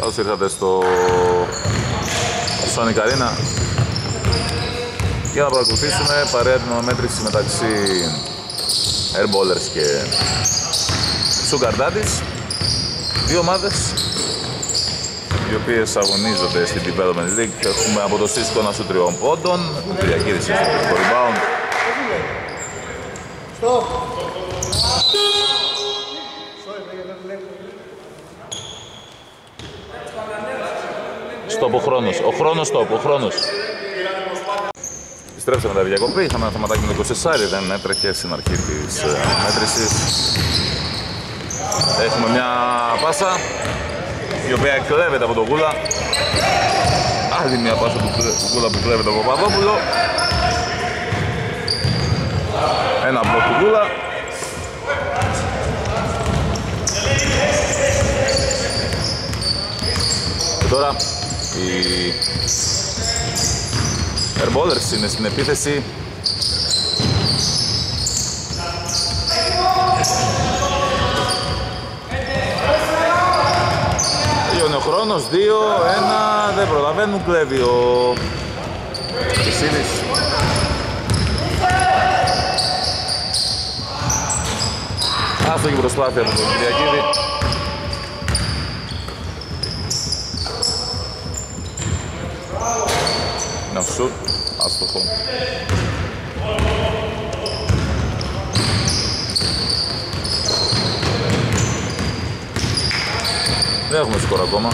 Καλώς ήρθατε στο Sonic Arena. Για να παρακολουθήσουμε παρέα την αναμέτρηση μεταξύ Airballers και Sugar Daddies. Δύο ομάδες οι οποίες αγωνίζονται στην Development League. Έχουμε από το Cisco ένα σου τριών πόντων Κυριακίδης στο rebound Στοπ ο χρόνος, ο χρόνος στοπ, ο χρόνος. Επιστρέψαμε τα διακοπή, είχαμε ένα θεματάκι με το 24, δεν έτρεχε στην αρχή της ε, μέτρησης. Έχουμε μια πάσα, η οποία κλέβεται από τον Κούλα. Άλλη μια πάσα του Κούλα που κλέβεται από τον Παπαδόπουλο. Ένα μπλοκ του Κούλα. Και τώρα οι Airballers είναι στην επίθεση. Τελειώνει ο χρόνος, 2, 1, δεν προλαβαίνουν, κλέβει ο Κισίδης. Άστοχη προσπάθεια από τον Κυριακίδη. Ένα σουτ, άστοχο. Δεν έχουμε σκορ ακόμα.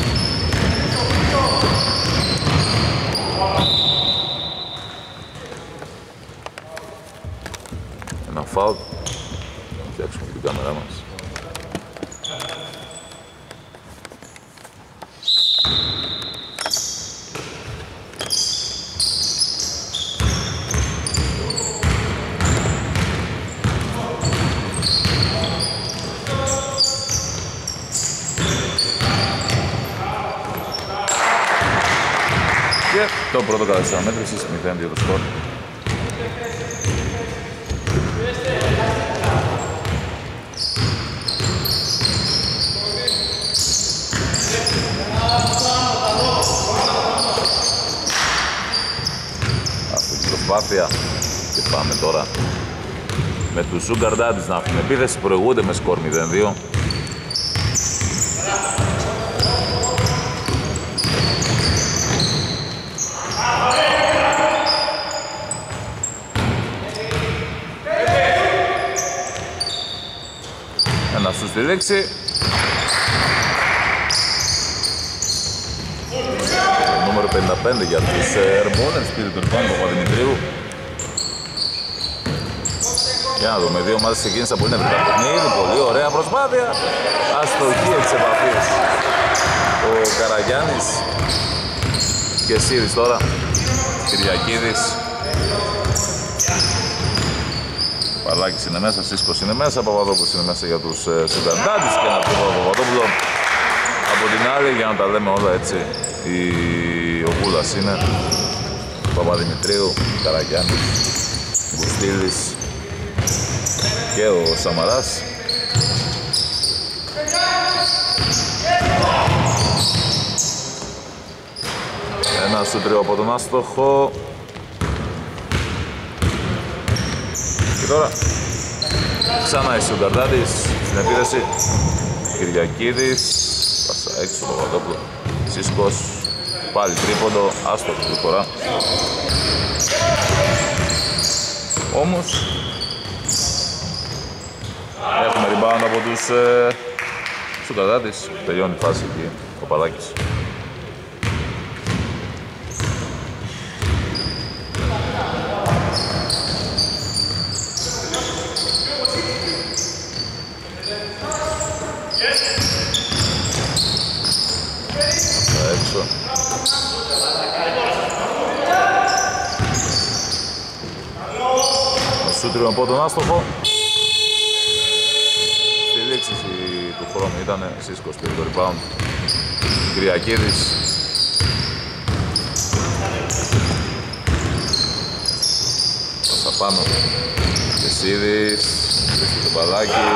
Ένα φάουλ. Φτιάξουμε την κάμερά μας. Το πρώτο κατά της αναμέτρησης, 0-2 το σκορ. Αυτή την προσπάθεια και πάμε τώρα με τους Sugar Daddies να έχουν επίθεση, προηγούνται με σκορ 0-2. Στη λέξη. Νούμερο 55 για τους Ερμόνες, πήρε τον πάνω Παπαδημητρίου. Για να δούμε, δύο ομάδες ξεκίνησαν πολύ νευρικά παιχνίδι, πολύ ωραία προσπάθεια. Αστοχή εξ επαφής. Ο Καραγιάννης και Σύρης τώρα. Κυριακίδης Παλάκης είναι μέσα, Σίσκος είναι μέσα, Παπαδόπουλος είναι μέσα για τους ε, Συνταντάντες και ένα τρίπο Παπαδόπουλο. Από την άλλη για να τα λέμε όλα έτσι η... ο Βούλας είναι Παπαδημητρίου, Καραγιάννης, Μπουστήλης και ο Σαμαράς. Ένα σου τρίο από τον άστοχο. Και τώρα ξανά η Σουγκαρδάτης στην επίδεση. Κυριακίδης, πάσα έξω το Παπαδόπουλο. Σίσκος, πάλι τρίποντο, άστοχο τη φορά. Όμως, έχουμε rebound από τους ε, Σουγκαρδάτης. Τελειώνει η φάση εκεί ο Παλάκης. Σούτριο από τον άστοχο. Στη λήξη του χρόνου ήταν Σίσκος πήρε το rebound. Κυριακίδης. Πάσα πάνω. Κεσίδης. Βρίσκει το μπαλάκι.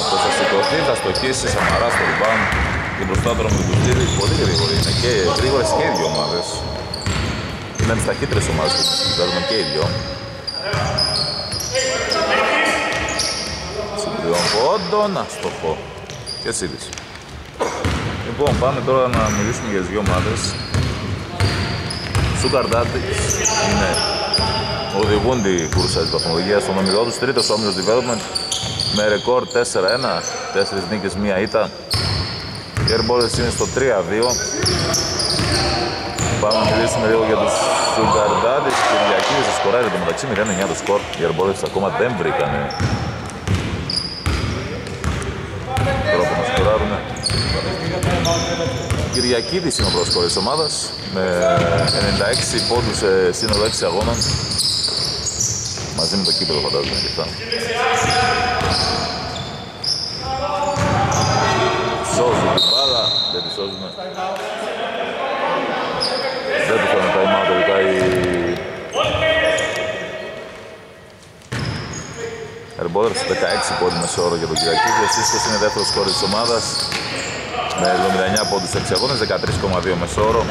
Αυτό θα σηκωθεί, θα στοχίσει. Σαμαρά στο rebound. και μπροστά τώρα με τον Κουτζίδη, πολύ γρήγοροι είναι και γρήγορες και οι δύο ομάδες. Είναι τις ταχύτερες ομάδες που παίζουν και οι δύο. Συμπληρών πόντων, αστοχό. Και Σίδης. Λοιπόν, πάμε τώρα να μιλήσουμε για τις δύο ομάδες. Σουκαρντάτης είναι οδηγούν την κούρσα της βαθμολογίας στον ομιλό τους. Τρίτος όμιλος development με ρεκόρ 4-1, 4 νίκες, μία ήττα. Οι Airballers είναι στο 3-2. Πάμε να μιλήσουμε λίγο για τους Σουγκαρντάδες και Κυριακίδης θα σκοράρει το μεταξύ 0-9 το σκορ. Οι Airballers ακόμα δεν βρήκανε τρόπο να σκοράρουν. Κυριακίδης είναι ο πρόσκορης της ομάδας με 96 πόντους σε σύνολο 6 αγώνων. Μαζί με το κύπελο φαντάζομαι και αυτά. Σώζουν την μπάλα, δεν τη σώζουν. Δεν του φέρνουν time out τελικά οι... Ερμπόδερς 16 πόντους μεσόωρο για τον Κυριακίδη. Ο Σίσκος είναι δεύτερος σκόρ της ομάδας με 79 πόντους σε 6 αγώνες, 13,2 μεσόωρο.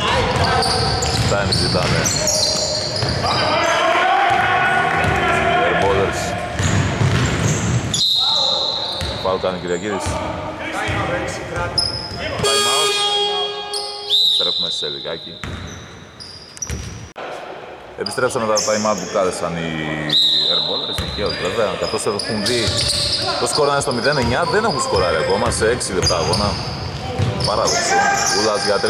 Αυτά είναι ζητάνε Φάουλ κάνει ο Κυριακίδης. Time out. Επιστρέφουμε σε λιγάκι. Επιστρέψαμε τα time out που κάλεσαν οι Airballers, δικαίως βέβαια, καθώς έχουν δει το σκορ είναι στο 0-9, δεν έχουν σκοράρει ακόμα σε 6 λεπτά αγώνα. Παράδοξο. Ούλας για 3.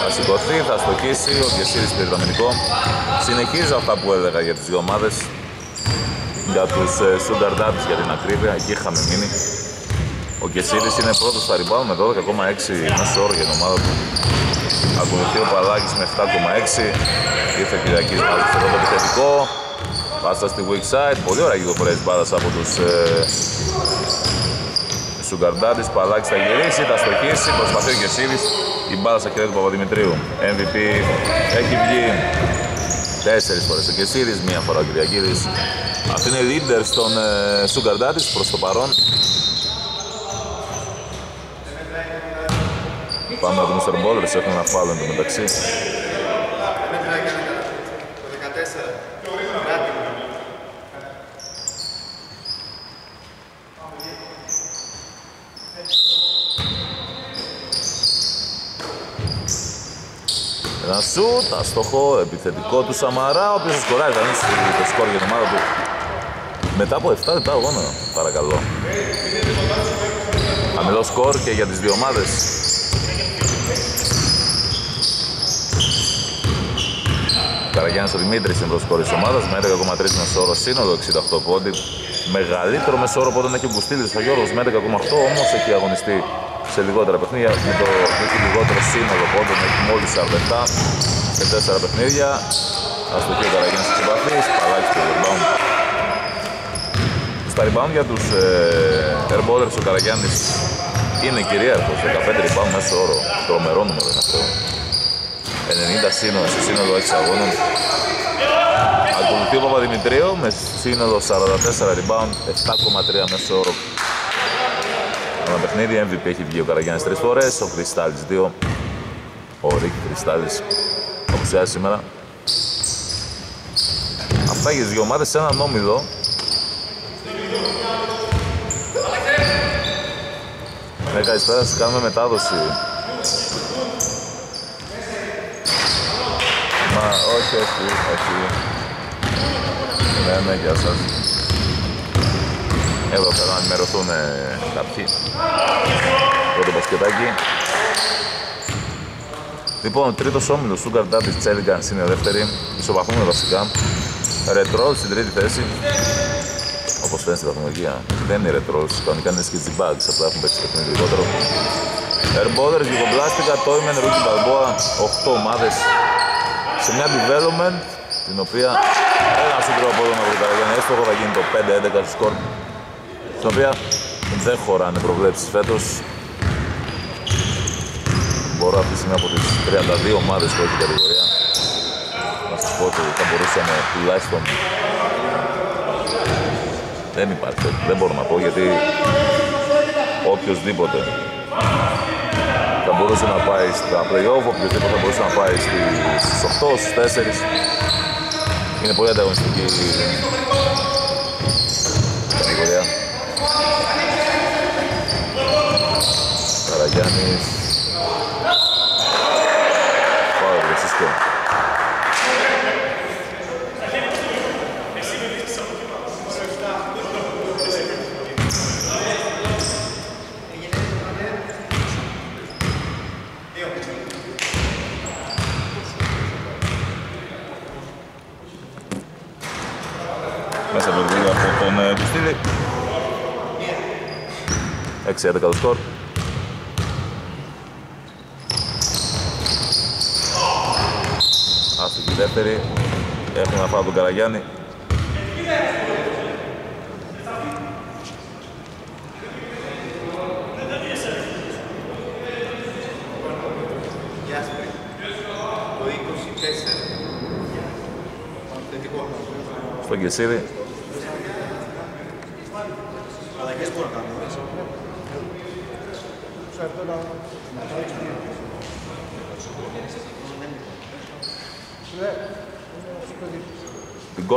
Θα σηκωθεί, θα στοχίσει, ο Κεσίρης πυρηταμινικό. Συνεχίζω αυτά που έλεγα για τις δύο ομάδες για τους ε, Sugar Daddies για την ακρίβεια, εκεί είχαμε μείνει. Ο Κεσίδης είναι πρώτος στα rebound με 12,6 μέσο όρο για την ομάδα του. Ακολουθεί ο Παλάκης με 7,6. Ήρθε ο Κυριακής να το το επιθετικό. Πάσα στη weak side. Πολύ ωραία κυκλοφορία της μπάλας από τους ε, Sugar Daddies. Παλάκης θα γυρίσει, θα στοχίσει. Προσπαθεί ο Κεσίδης. Η μπάλα στα χέρια του Παπαδημητρίου. MVP έχει βγει τέσσερις φορές ο Κεσίδης, μία φορά ο Κυριακίδης. Αυτή είναι leader στον ε, Σουγκαρντάτης προς το παρόν. Πάμε να δούμε στον Μπόλερς, έχουν ένα φάλο το μεταξύ. Ένα σουτ, αστοχό, επιθετικό του Σαμαρά, ο οποίος σκοράει, θα είναι το σκορ για την ομάδα του. Μετά από 7 λεπτά αγώνα, παρακαλώ. Χαμηλό σκορ και για τις δύο ομάδες. Καραγιάννης ο Δημήτρης είναι το σκορ της ομάδας με 11,3 μεσόωρο σύνολο 68 πόντι. Μεγαλύτερο μεσόωρο από όταν έχει ο Μπουστήλης ο Γιώργος με 11,8 όμως έχει αγωνιστεί σε λιγότερα παιχνίδια με το έχει λιγότερο σύνολο πόντων έχει μόλις 47 σε 4 παιχνίδια. Ας το πει ο Καραγιάννης της συμπαθής, παλάκι στο rebound στα rebound για τους ε, Airballers ο Καραγιάννης είναι κυρίαρχος, 15 rebound μέσα στο όρο. Τρομερό νούμερο είναι αυτό. 90 σύνολο, σε σύνολο 6 αγώνων. Ακολουθεί ο Παπαδημητρίου με σύνολο 44 rebound, 7,3 μέσο όρο. Ένα παιχνίδι, MVP έχει βγει ο Καραγιάννης τρεις φορές, ο Κρυστάλλης 2. Ο Ρίκ Κρυστάλλης απουσιάζει σήμερα. Αυτά για τις δύο ομάδες σε έναν όμιλο Ναι, καλησπέρα σας, κάνουμε μετάδοση. Μα, όχι, όχι, όχι. Ναι, ναι, γεια σας. Εδώ θέλω να ενημερωθούν κάποιοι για το μπασκετάκι. Λοιπόν, τρίτος όμιλος, Sugar Daddy Τσέλιγκανς είναι δεύτερη. Ισοπαθούμε βασικά. Ρετρόλ στην τρίτη θέση. Όπως φαίνεται στην βαθμολογία, δεν είναι ρετρό. Κανονικά είναι sketchy bags, απλά έχουν παίξει παιχνίδι λιγότερο. Airballers, Γιουγκομπλάστικα, Toyman, Rookie Balboa, 8 ομάδες σε μια development την οποία ένα σύντρο από εδώ να βρει για να έστω θα γίνει το 5-11 στο σκορ στην οποία δεν χωράνε προβλέψεις φέτος μπορώ αυτή τη στιγμή από τις 32 ομάδες που έχει κατηγορία να σας πω ότι θα μπορούσαμε τουλάχιστον δεν υπάρχει, δεν μπορώ να πω γιατί οποιοδήποτε μπορούσε να πάει στα play-off, οποιοδήποτε θα μπορούσε να πάει στις 8, στις 4. Είναι πολύ ανταγωνιστική κατηγορία. Καραγιάννης. Πάω, Φρανσίσκο. Μέσα από το από τον ε, Τουστίδη. 6-11 το σκορ. Άστοχη δεύτερη. Έχουμε να φάω τον Καραγιάννη. Το 24. Θετικό. Στον Κεσίδη. Αλλαγές μπορώ να κάνω. έτσι.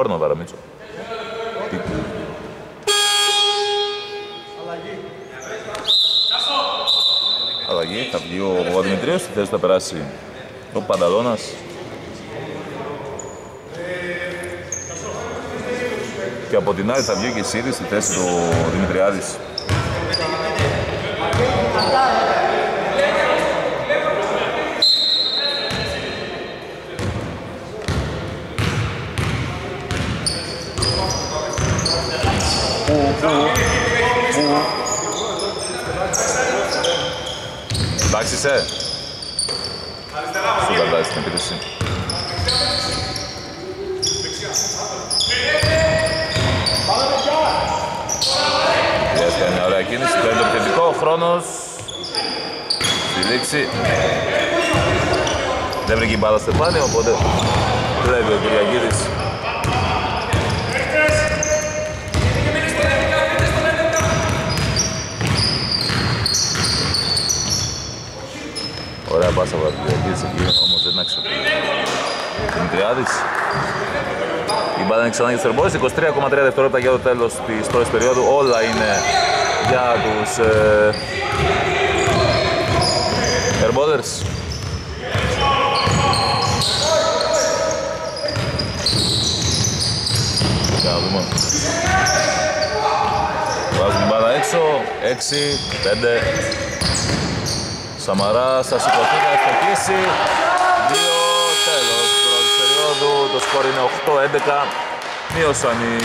Την κόρνο Βαραμίτσο. Τι- Αλλαγή. Θα βγει ο Παπαδημητρίου στη θέση που θα περάσει ο Πανταλώνας. Και από την άλλη θα βγει ο Κεσίδης στη θέση του Δημητριάδης. Πού, πού, πού. Εντάξει είσαι. Σου κρατάει στην επίθεση. Χρειάζεται μια ωραία κίνηση. Παίρνει το επιθετικό. Ο χρόνος. Στη λήξη. Δεν βρήκε η μπάλα Στεφάνη, οπότε κλέβει ο Κυριακίδης. Ωραία πάσα από την Κυριακίδης εκεί, όμως δεν αξιοποιεί. Δημητριάδης. Η μπάλα είναι ξανά για τους Τερμπόες, 23,3 δευτερόλεπτα για το τέλος της πρώτης περίοδου. Όλα είναι για τους ε, Airballers. Για να δούμε. Βάζουν την μπάλα έξω. 6, 5. Σαμαράς θα σηκωθεί να ευτοχίσει. 2, τέλος. Πρώτης περίοδου το σκορ είναι 8-11. Μείωσαν οι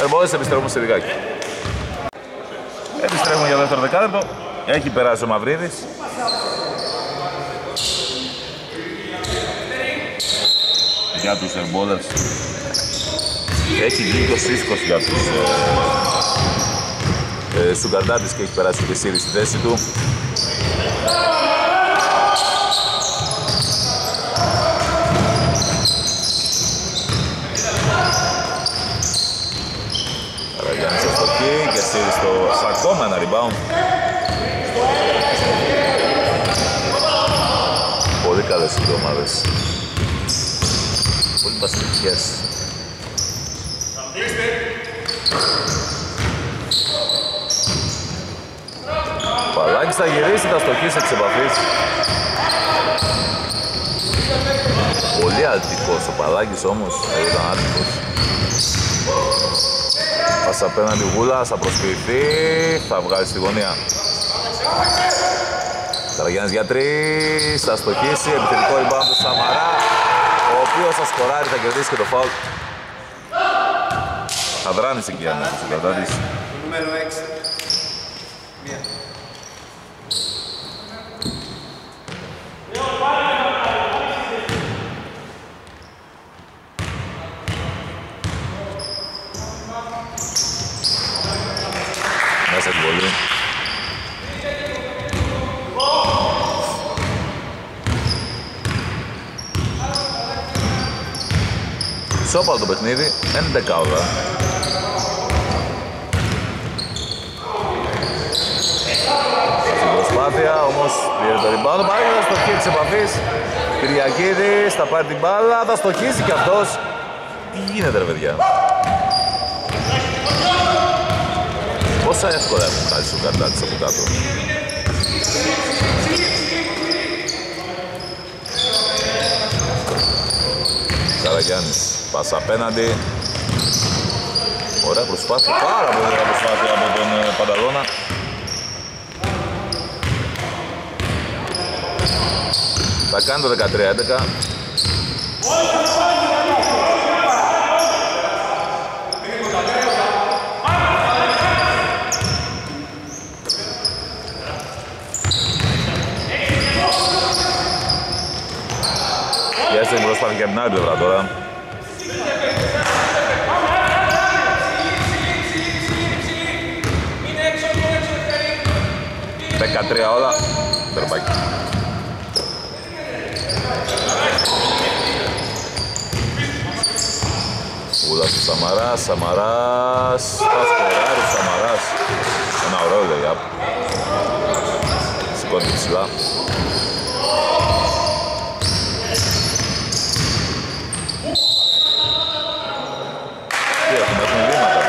Airballers, επιστρέφουμε σε λιγάκι. Επιστρέφουμε για δεύτερο δεκάλεπτο. Έχει περάσει ο Μαυρίδης. Για τους Airballers. Έχει βγει και ο Σίσκος για τους ε, ε, Σουγκαντάτης και έχει περάσει και Σύρι στη θέση του. Καραγιάννης αστοχή και Σύρι στο σε ακόμα ένα rebound. Πολύ καλές οι δύο ομάδες. Πολύ πασχετικές. Παλάκης θα γυρίσει, θα στοχίσει εξ επαφής. Πολύ αλτικός ο Παλάκης όμως, δεν ήταν άτυπος. Πάσα απέναντι Γούλας, θα προσποιηθεί, θα βγάλει στη γωνία. Καραγιάννης για τρεις, θα στοχίσει, επιθετικό rebound του Σαμαρά, ο οποίος θα σκοράρει, θα κερδίσει και το φάουλ. Θα δράνεις εκεί αν ο Συγκρατάτης. Το νούμερο 6. Μία. Μέσα την βολή. Σώπαλο το παιχνίδι, 11 όλα. Στην προσπάθεια, όμως πήρε το rebound. Παράγει θα στοχεί της επαφής. Κυριακίδης θα πάρει την μπάλα, θα στοχίσει κι αυτός. Τι γίνεται ρε παιδιά; Πόσα εύκολα έχουν χάσει ο Καρτάτης από κάτω. Καραγιάννης, πάσα απέναντι. Ωραία προσπάθεια, πάρα πολύ ωραία προσπάθεια από τον ε, Πανταλώνα. Θα κάνει το 13-11. Για την προσπάθεια και από την άλλη πλευρά τώρα. 13 όλα. Τερμπάκι. Ούλας του Σαμαράς, Σαμαράς, θα σκοράρει ο Σαμαράς. Ένα ωραίο λέει, απ. Σηκώνει ψηλά. Τι έχουμε, έχουμε βήματα.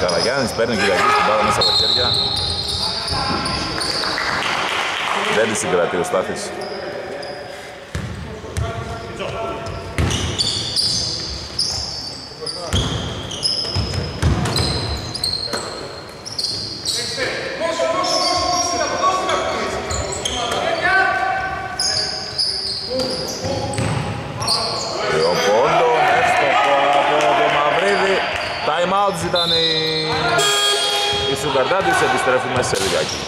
Καραγιάννης παίρνει ο Κυριακής την πάρα μέσα από τα χέρια. Δεν τη συγκρατεί ο Στάθης. Λεοπόντο, εύστοχο από το Μαυρίδη. Time out ήταν η, η Σουγκαρντάτης, επιστρέφουμε σε λιγάκι.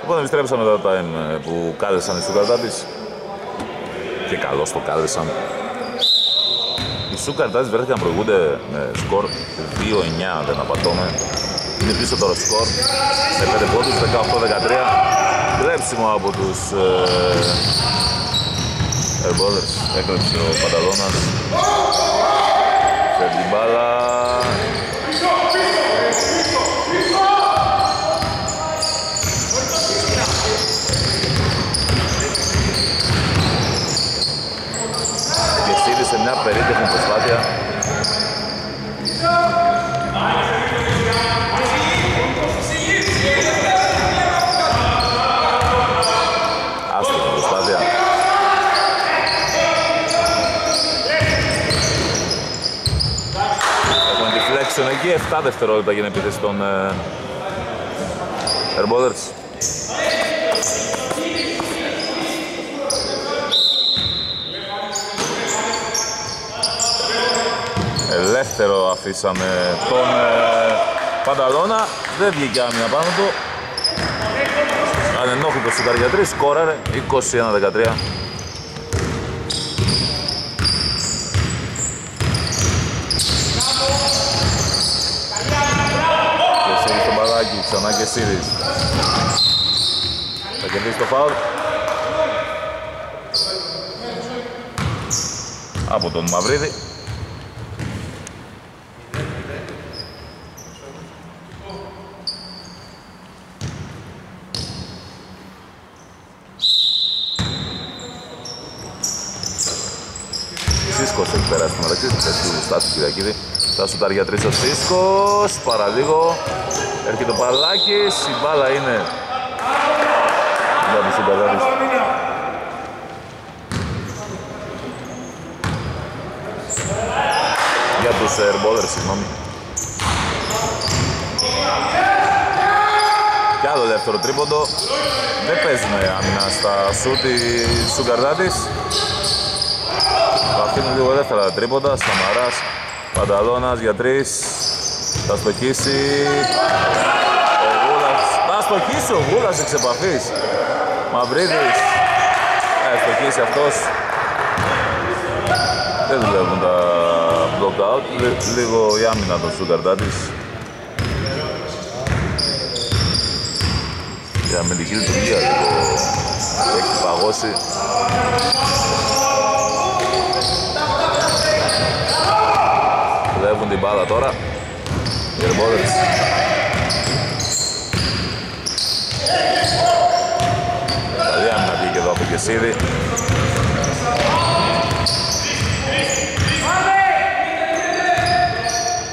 Λοιπόν, επιστρέψαμε μετά το time ε, που κάλεσαν οι Σουγκαρντάτης. Και καλώς το κάλεσαν. Οι Σουγκαρντάτης βρέθηκαν να προηγούνται με σκορ 2-9, αν δεν απατώμε. Είναι πίσω τώρα σκορ με 5 πόντους, 18-13. Κλέψιμο από τους ε, Airballers. Έκλεψε ο Πανταλώνας. Φέρνει την μπάλα. Και στείλει σε μια περίτεχνη προσπάθεια. Άστοχη προσπάθεια. Έχουμε τη flexion εκεί, 7 δευτερόλεπτα για την επίθεση των ε, Airballers. Ελεύθερο αφήσαμε τον ε, Πανταλώνα, δεν βγήκε άμυνα πάνω του. Ανενόχλητος του Καριατρής, σκόραρε 21-13. Και Σύρις στο μπαλάκι, ξανά και Σύρις. Θα κερδίσει το φάουλ. Από τον Μαυρίδη. Σίσκος έχει περάσει το μεταξύ, στη θέση του Στάσου Κυριακίδη. Θα σουτάρει για τρεις ο Σίσκος, παραλίγο. Έρχεται ο Παλάκης, η μπάλα είναι για τους συμπαγάδες. Για τους airballers, συγγνώμη. Κι άλλο δεύτερο τρίποντο. Δεν παίζουν άμυνα στα σούτ οι Σουγκαρδάτης. Θα αφήνουν λίγο δεύτερα τα τρίποντα. Σταμαράς, Πανταλώνας για τρεις. Θα στοχίσει. Ο Γούλας. Θα στοχίσει ο Γούλας εξ επαφής. Μαυρίδης. Θα στοχίσει αυτός. Δεν δουλεύουν τα shootout, λίγο η άμυνα των Σουγκαρντάτης. Η αμυντική λειτουργία λίγο έχει παγώσει. Δουλεύουν την μπάλα τώρα. Οι Ερμπόδες. Καλή άμυνα βγήκε εδώ από Κεσίδη.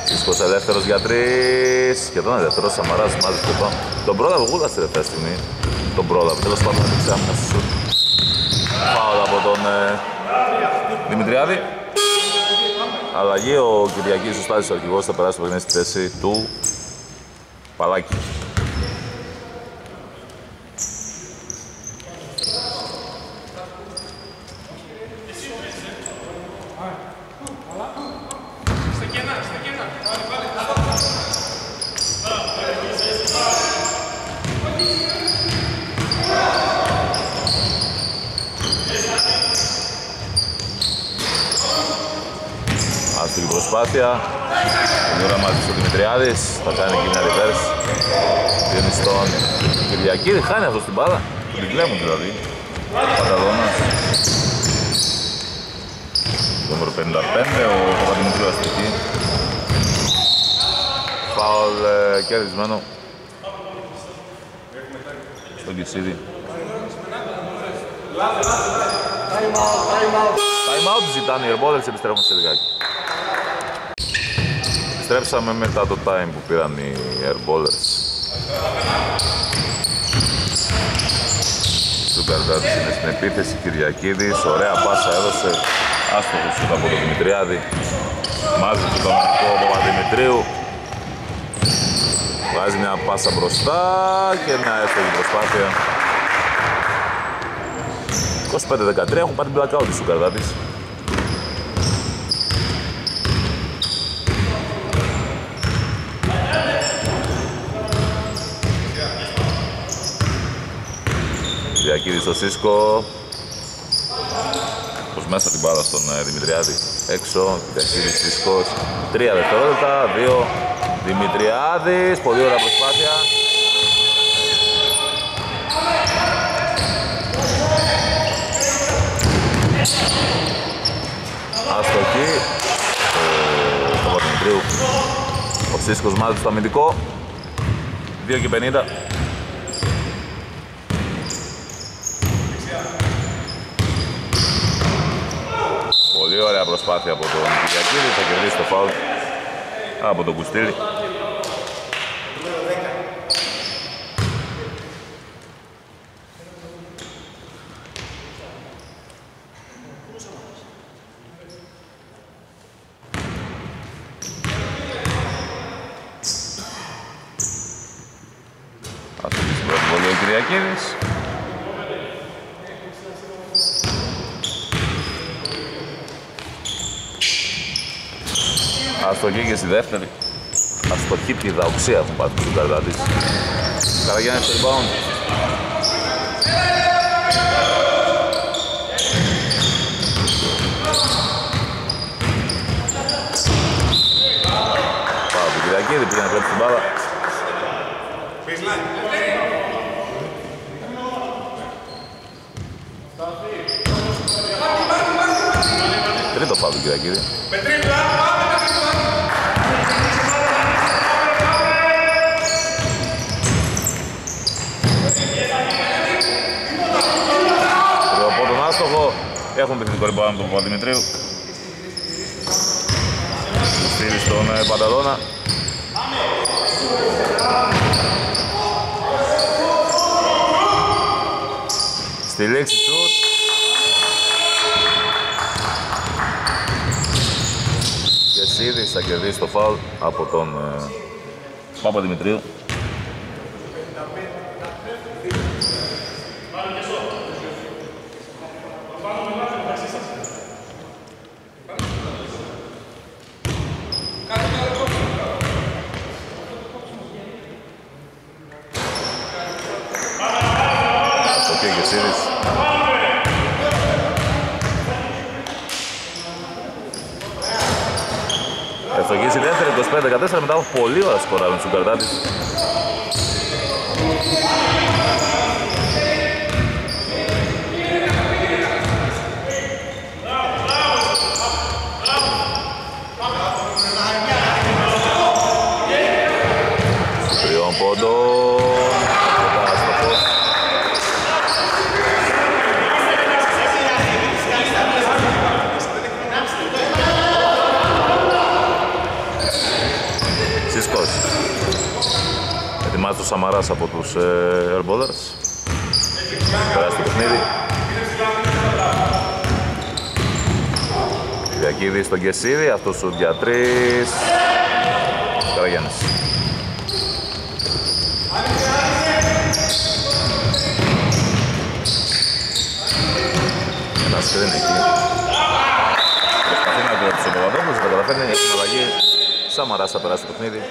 Φίσκος ελεύθερος για τρεις. Σχεδόν ελεύθερος, Σαμαράς μάζεψε τον. Τον πρόλαβε Γούλας τελευταία στιγμή. Τον πρόλαβε, τέλος πάντων έπαιξε άμυνα στο σουτ. Φάουλ από τον ε, Δημητριάδη. Αλλαγή, ο Κυριακής ο Στάσης ο αρχηγός θα περάσει το παιχνίδι στη θέση του Παλάκη. Άστοχη προσπάθεια. Την ώρα μαζί στο Δημητριάδης. Θα κάνει και μια reverse. Δίνει στον Κυριακή. Χάνει αυτός την μπάλα. Τον κλέβουν δηλαδή. Πανταδόνας. Το νούμερο 55. Ο Παπαδημητρίου αστοχή. Φάουλ ε, κερδισμένο. Στον Κισίδη. Time out ζητάνε οι Ερμπόδες, επιστρέφουμε σε λιγάκι. Επιστρέψαμε μετά το time που πήραν οι Airballers. Σουκαρδάτης είναι στην επίθεση, Κυριακίδης, ωραία πάσα έδωσε, άστοχο σούτ από τον Δημητριάδη. Μάζεψε τον Αμερικό Παπαδημητρίου. Βάζει μια πάσα μπροστά και μια εύκολη προσπάθεια. 25-13 έχουν πάρει blackout οι Σουκαρδάτης. Διακύρη στο Σίσκο. Προς μέσα την μπάλα στον ε, Δημητριάδη. Έξω, Διακύρη Σίσκος. Τρία δευτερόλεπτα, δύο. Δημητριάδης, πολύ ωραία προσπάθεια. Αστοχή. Ο Παπαδημητρίου. Ο Σίσκος μάλιστα στο αμυντικό. 2 και 50. Πολύ ωραία προσπάθεια από τον Κυριακίδη. Θα κερδίσει το φάουλ από τον Κουστίλη. Αυτό και στην πρώτη βολή ο Κυριακίδης. Αστοχή και στη δεύτερη. Αστοχή τη δαοξία έχουν πάθει του Καρδάτης. Καραγιάννης στο rebound. Πάω από τον Κυριακίδη, πήγε να κλέψει την μπάλα. Τρίτο πάω του Κυριακίδη. Από τον άστοχο έχουν παιχνιδικό ριμπάουν από τον Παπαδημητρίου. Στείλει στον ε, Πανταλώνα. Στη λέξη σουτ. Και Σίδης θα κερδίσει το φάουλ από τον ε, Παπαδημητρίου. Αυτό και ο Σίδης. αστοχήσει δεύτερη 25-14 μετά από πολύ ώρα σκοράρουν τους Σουγκαρδάτης. Τριών πόντων. Αρκετά άστοχος. Σίσκος. Ετοιμάζει το Σαμαράς από τους ε, Airballers. Περάσει το παιχνίδι. Διακίδη στον Κεσίδη, αυτός σου για τρεις. Καραγιάννης. Ένας σκριν εκεί. Προσπαθεί να κλέψει ο Παπαδόπουλος, δεν τα καταφέρνει, έχει την αλλαγή. Σαμαράς θα περάσει το παιχνίδι.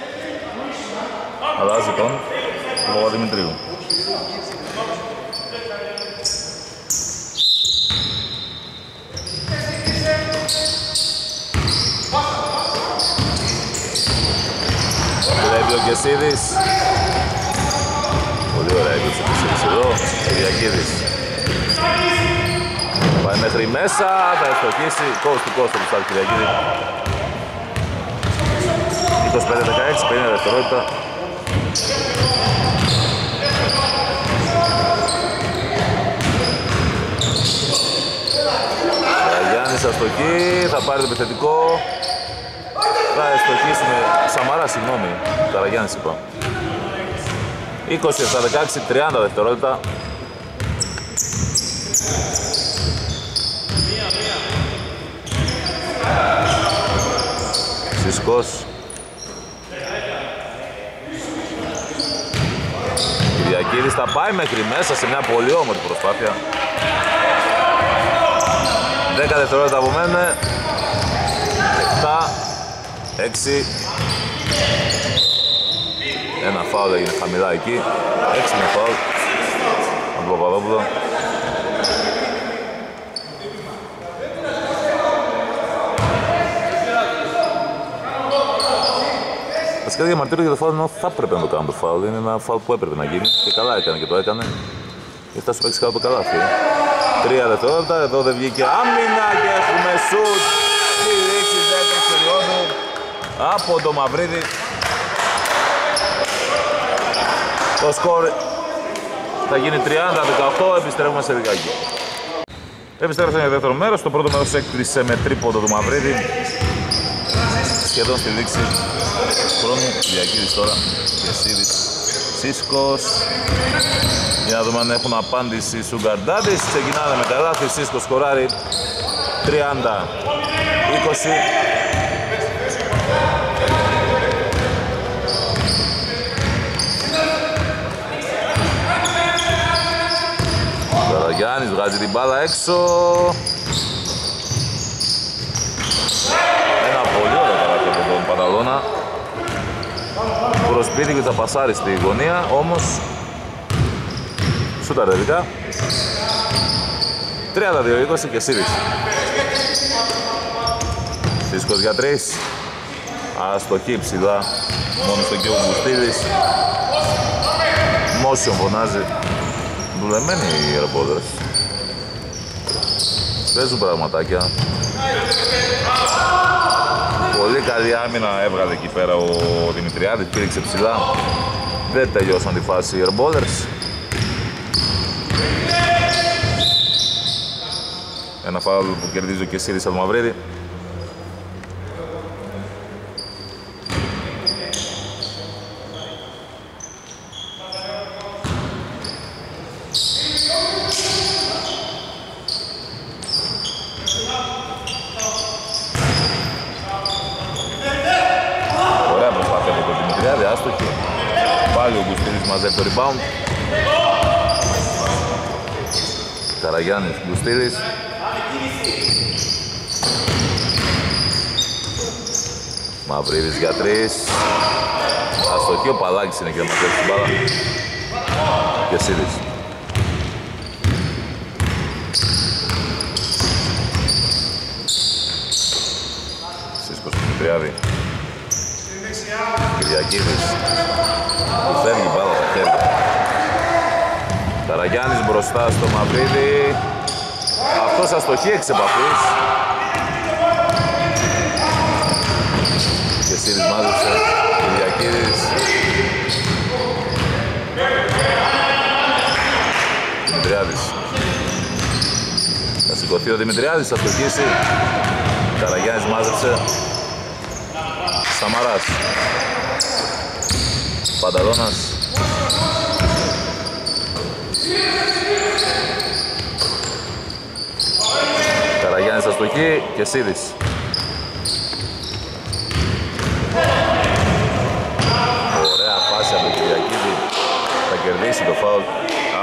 Αλλάζει τον του Παπαδημητρίου. Βλέπει ο Κεσίδης. Πολύ ωραία έκδοση ο Κεσίδης εδώ. Κυριακίδης. Πάει μέχρι μέσα, θα ευστοχίσει. Κόβος του Κώστα του Στάρ Κυριακίδη. 25-16, 50 δευτερόλεπτα. Γιάννης αστοχή, θα πάρει το επιθετικό. Θα ευστοχίσει με Σαμαρά, συγγνώμη. Καραγιάννης είπα. 27-16, 30 δευτερόλεπτα. Σισκός. Κυριακίδης θα πάει μέχρι μέσα σε μια πολύ όμορφη προσπάθεια. 10 δευτερόλεπτα απομένουν. 7, 6. Ένα φάουλ έγινε χαμηλά εκεί. 6 με φάουλ. Από τον Παπαδόπουλο. Βασικά διαμαρτύρω για το φάουλ ενώ θα έπρεπε να το κάνω το φάουλ. Είναι ένα φάουλ που έπρεπε να γίνει και καλά έκανε και το έκανε. Και φτάσει παίξει κάτω το καλάθι. Τρία δευτερόλεπτα, εδώ δεν βγήκε άμυνα και έχουμε σουτ. Στη ρήξη δεύτερη περίοδου από το Μαυρίδη. Το σκορ θα γίνει 30-18, επιστρέφουμε σε λιγάκι. Επιστρέφουμε για δεύτερο μέρος, το πρώτο μέρος έκλεισε με τρίποντο του Μαυρίδη. Σχεδόν στη λήξη χρόνου, διακήρυξη τώρα, Κεσίδης, Σίσκος. Για να δούμε αν έχουν απάντηση στους Γκαρντάτης. Ξεκινάνε με καλάθι, Σίσκος σκοράρει 30-20. Καραγιάννης βγάζει την μπάλα έξω. Ένα πολύ ωραίο καράκι από τον Παναλώνα. Προσπίτι και θα πασάρει στη γωνία, όμως σούταρε τελικά. 32-20 και Σίρις. Φίσκος για τρεις. Αστοχή ψηλά. Μόνο στο κύριο Μπουστίδης. Μόσιον φωνάζει. Δουλεμένοι οι αεροπόδρες. Παίζουν πραγματάκια. Πολύ καλή άμυνα έβγαλε εκεί πέρα ο Δημητριάδης, πήρεξε ψηλά. Δεν τελειώσαν τη φάση οι airballers. Ένα φάουλ που κερδίζει ο Κεσίρης από Μαυρίδη. Ωραία προσπάθεια από τον Δημητριάδη, άστοχη. Πάλι ο Γκουστίδης μαζεύει το rebound. Καραγιάννης, Γκουστίδης. Μαυρίδης για τρεις. Αστοχή ο Παλάκης είναι και να μαζεύει την μπάλα. Και Σίδης. Σύσκος του Δημητριάδη. Κυριακίδης που φεύγει μπάλα τα χέρια. Καραγιάννης μπροστά στο Μαυρίδη. Αυτός αστοχή εξ επαφής. Και Σύρης μάζεψε. Κυριακίδης. Δημητριάδης. Θα σηκωθεί ο Δημητριάδης, θα στοχίσει. Καραγιάννης μάζεψε. Σαμαράς. Πανταλώνας. Καραγιάννης αστοχή και Σίδης. Ωραία φάση από τον Κυριακίδη. Θα κερδίσει το φάουλ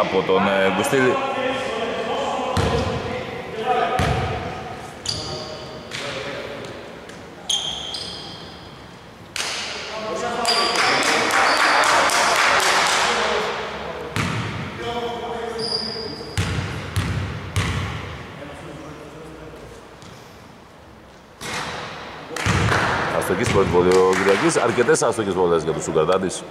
από τον ε, Γκουστίδη. Αστοχής πρώτη βολή ο Κυριακής, αρκετές αστοχές βολές για τους Σουγκαρδάτης.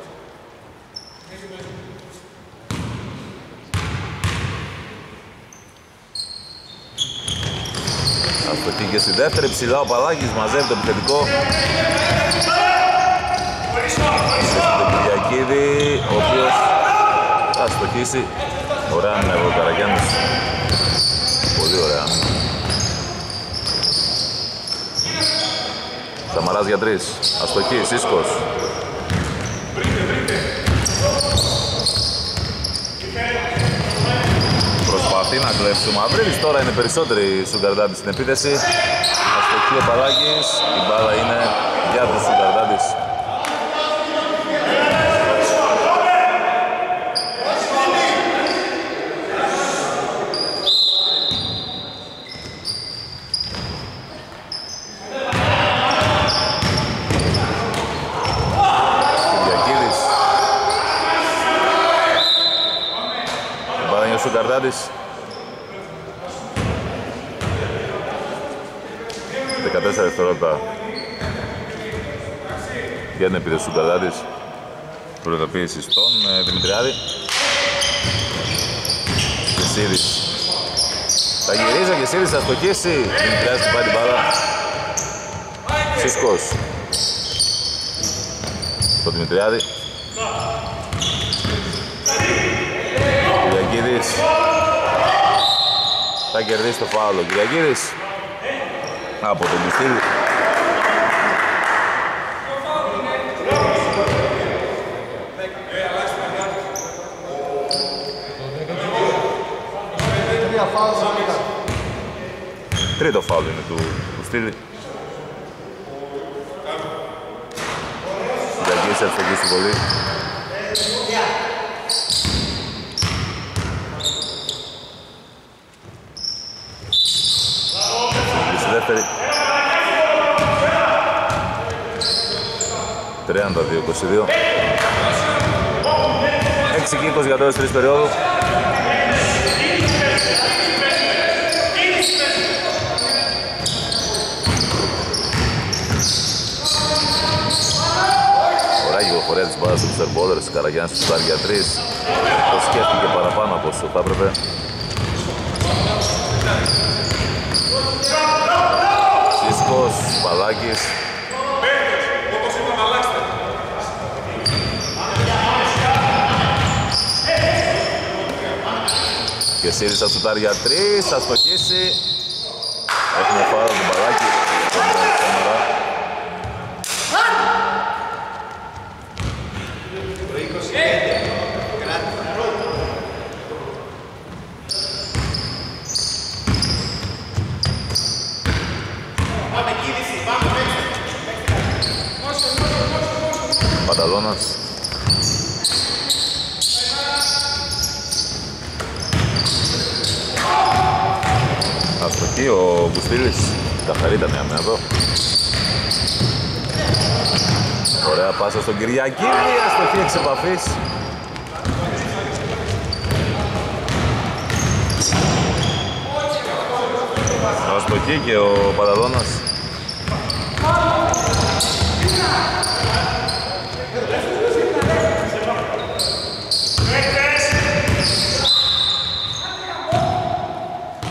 Αστοχή και στη δεύτερη, ψηλά ο Παλάκης, μαζεύει το επιθετικό. Στον Κυριακίδη, ο οποίος θα αστοχίσει. Ωραία άμυνα ο Καραγιάννης. Πολύ ωραία άμυνα. Σαμαράς για τρεις. Αστοχή, Σίσκος. Προσπαθεί να κλέψει ο Μαυρίδης. Τώρα είναι περισσότεροι οι Σουγκαρδάτης στην επίθεση. Αστοχή ο Παλάκης. Η μπάλα είναι για τους Σουγκαρδάτης. Κυριακίδης. Η μπάλα είναι ο Σουγκαρδάτης. 14 δευτερόλεπτα για την επίθεση του Σουγκαρδάτης. Προειδοποίησης στον ε, Δημητριάδη. Και Σίδης. Θα γυρίζει και Σίδης θα στοχίσει. Δημητριάδης που πάει την μπάλα. Σίσκος. Στο Δημητριάδη. Κυριακίδης. Θα κερδίσει το φάουλο. Κυριακίδης. Από τον Κουστίδη. Τρίτο φάουλ είναι του Κουστίδη. Κυριακίδης ευθεγγεί στην βολή. Και στη δεύτερη. 32-22. 6 και 20 για τώρα στις 3 περίοδους. Ωραία κυκλοφορία της μπάλας του Σερμπόλερς, Καραγιάννης του για 3. Το σκέφτηκε παραπάνω από όσο θα έπρεπε. Σίσκος, Παλάκης. Και ΣΥΡΙΖΑ σουτάρει για τρεις, θα στοχίσει. Έχουμε φάρα Κυριακή, μία στοχή εξ επαφής. Αστοχή και ο Παραδόνας.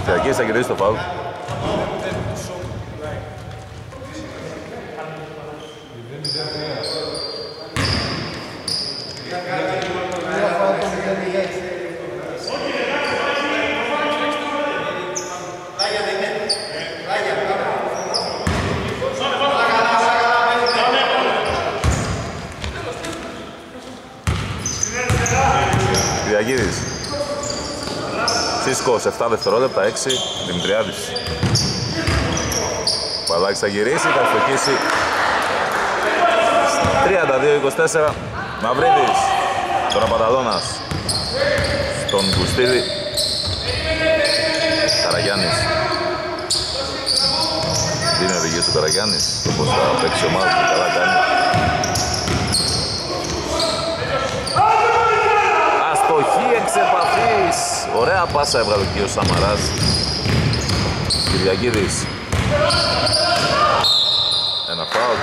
Κυριακή θα κερδίσει το φάουλ. Σίσκος 7 δευτερόλεπτα, 6. Δημητριάδης. Παλάκης θα γυρίσει, θα στοχίσει. 32-24. Μαυρίδης. Τώρα Παταδόνας. Στον Κουστίδη. Καραγιάννης. Τι είναι οδηγίες του Καραγιάννης. Το πώς θα παίξει ομάδα του, καλά κάνει. Αστοχή εξ επαφής. Ωραία πάσα έβγαλε ο κύριος Σαμαράς. Κυριακίδης. Ένα φάουλ.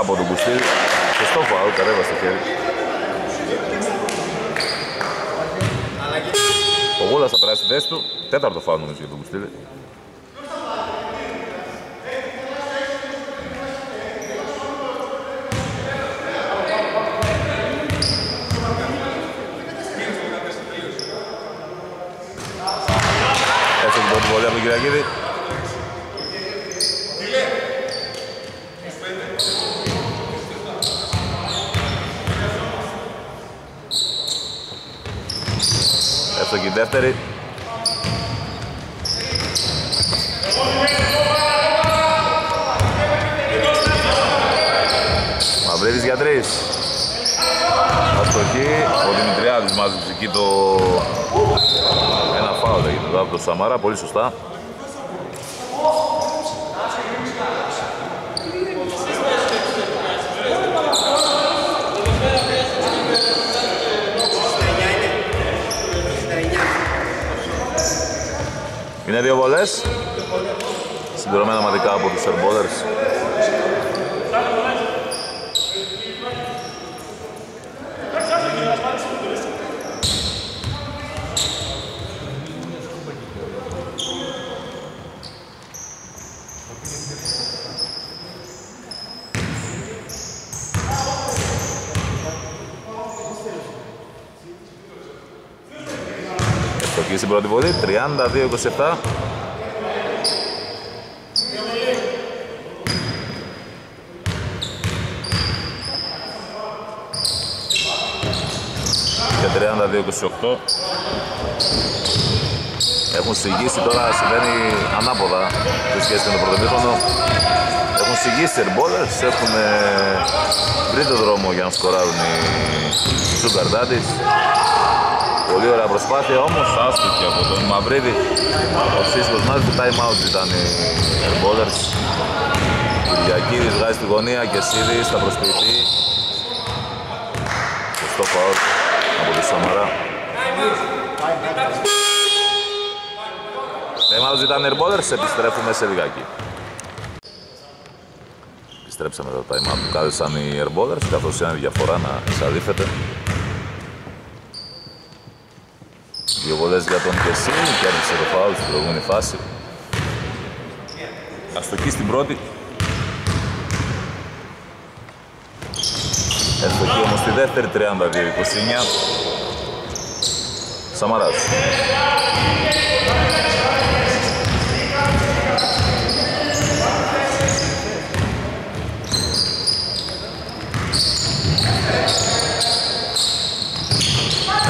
Από τον Κουστίδη. Σωστό φάουλ, κατέβασε το χέρι. Ο Γούλας θα περάσει τη θέση του. Τέταρτο φάουλ νομίζω για τον Κουστίδη. Έφτασε την πρώτη βολή από τον Κυριακίδη. Έφτασε και η δεύτερη. Μαυρίδης για τρεις. Αστοχή. Ο Δημητριάδης μάζεψε εκεί το... Ένα φάουλ έγινε εδώ από τον Σαμάρα. Πολύ σωστά. Είναι δύο βολές. Συμπληρωμένα μαδικά από τους Airballers. Ευστοχή στην πρώτη βολή, 32-27. Και 32-28. Έχουν συγγύσει τώρα, συμβαίνει ανάποδα σε σχέση με το πρωτομήχρονο. Έχουν συγγύσει οι Airballers, έχουν ε, βρει το δρόμο για να σκοράρουν οι Sugar Daddies. Πολύ ωραία προσπάθεια όμως, άστοχη από τον Μαυρίδη. Ο Σίσκος μάλιστα time out ήταν οι Airballers. Κυριακίδης βγάζει στη γωνία και Σίδης θα προσποιηθεί. Σωστό φαουλ από τη Σαμαρά. Time out ήταν οι Airballers, επιστρέφουμε σε λιγάκι. Επιστρέψαμε το time out που κάθισαν οι Airballers, καθώς είναι διαφορά να εισαδίθεται. Δύο βολές για τον Κεσίνη, κέρδισε το φάουλ στην προηγούμενη φάση. Αστοχή στην πρώτη. Αστοχή όμως στη δεύτερη, 32-29. Σαμαράς.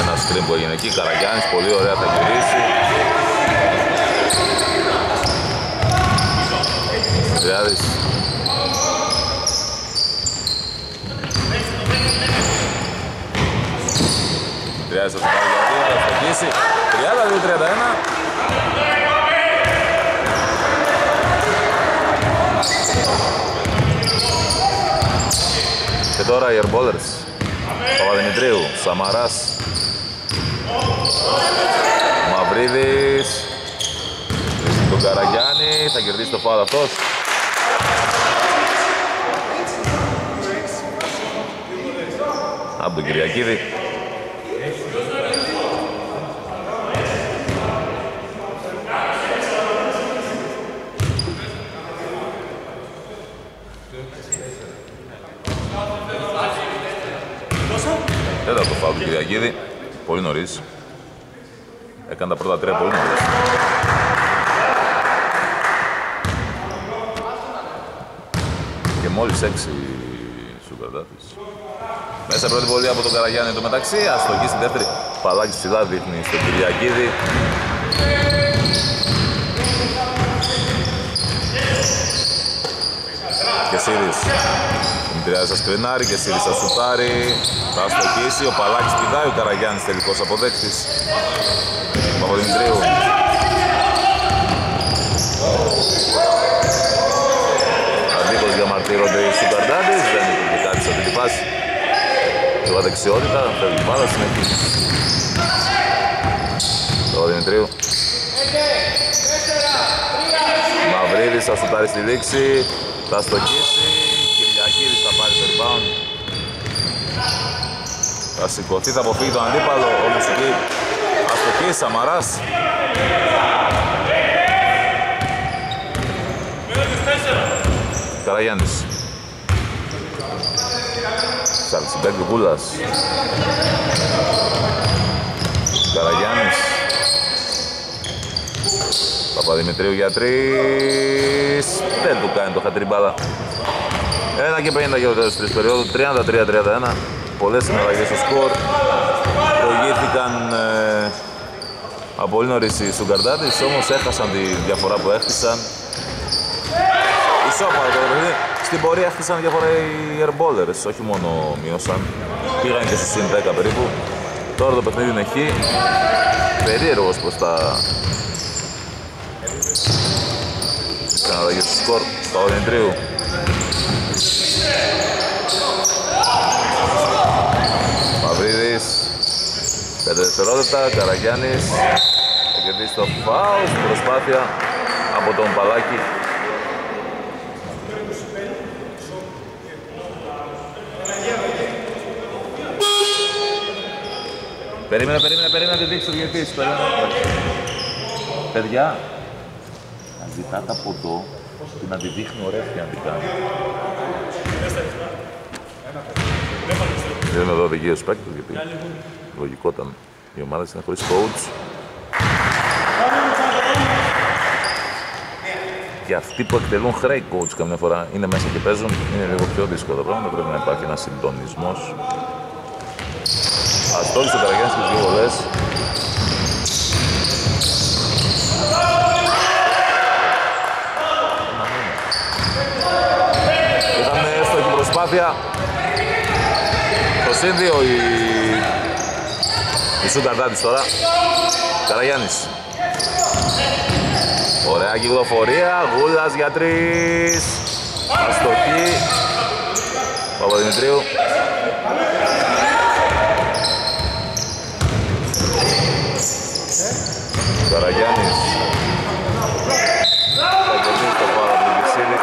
Ένα screen που έγινε εκεί, Καραγιάννης πολύ ωραία θα γυρίσει. Τριάδης. Τριάδης θα το πάρει για δύο, θα στοχίσει. 32-31. Και τώρα οι Airballers. Παπαδημητρίου, Σαμαράς, Μαυρίδης. Τον Καραγιάννη. Θα κερδίσει το φάουλ αυτός. Από τον Κυριακίδη. Τέταρτο φάουλ του Κυριακίδη. Πολύ νωρίς. Έκανε τα πρώτα τρία πολύ νωρίς. Και μόλις έξι Σουγκαρδάτης. Μέσα πρώτη βολή από τον Καραγιάννη το μεταξύ, αστοχή στη δεύτερη. Παλάκι ψηλά δείχνει στον Κυριακίδη. Και Σύρις. Δημητριάδης θα σκρινάρει και Σύρις θα σουτάρει. Θα αστοχίσει. Ο Παλάκης πηδάει, ο Καραγιάννης τελικός αποδέκτης. Παπαδημητρίου. Αντίκος διαμαρτύρονται οι Σουκαρντάντες. Δεν υπήρχε κάτι σε αυτή τη φάση. Λίγο δεξιότητα, φεύγει η μπάλα, συνεχίζει. Παπαδημητρίου. Μαυρίδης θα σουτάρει στη δείξη. Θα στοχίσει. Κυριακίδης θα πάρει το rebound. Θα σηκωθεί, θα αποφύγει τον αντίπαλο. Όμως εκεί θα στοχίσει Σαμαράς. Καραγιάννης. Σαλτσιμπέκ Γούλας. Καραγιάννης. Παπαδημητρίου για τρεις. Δεν του κάνει το χατρί μπάλα. 1 και 50 για το τέλος της περίοδου. 33-31. Πολλές συναλλαγές στο σκορ. Προηγήθηκαν ε, από πολύ νωρίς οι Σουγκαρδάτες, όμως έχασαν τη διαφορά που έχτισαν. Ισόπαλο το παιχνίδι. Στην πορεία έχτισαν διαφορά οι airballers, όχι μόνο μειώσαν. Πήγαν και στο συν 10 περίπου. Τώρα το παιχνίδι είναι χ. Περίεργος προς τα Ξαναλλαγή στο σκορ του Ορεντρίου. Μαυρίδης. 5 δευτερόλεπτα. Καραγιάννης. Θα κερδίσει το φάουλ στην προσπάθεια από τον Παλάκη. Περίμενε, περίμενε, περίμενε να τη δείξει το διαιτής. Περίμενε. Παιδιά, να ζητάτε από εδώ και να τη δείχνει ωραία και να την κάνει. Είναι εδώ οδηγεί ο παίκτης γιατί λογικό ήταν η ομάδα είναι χωρίς coach. Και αυτοί που εκτελούν χρέη coach καμιά φορά είναι μέσα και παίζουν, είναι λίγο πιο δύσκολο το πράγμα, πρέπει να υπάρχει ένας συντονισμός. Αστόλησε ο Καραγιάννης στις δύο βολές. Είχαν έστοχη προσπάθεια. Το σύνδυο η... η Σουγκαρδάτης τώρα. Καραγιάννης. Ωραία κυκλοφορία. Γούλας για τρεις. Αστοχή. Παπαδημητρίου. Καραγιάννης. Θα κερδίσει το πάρα από την Κισίλη.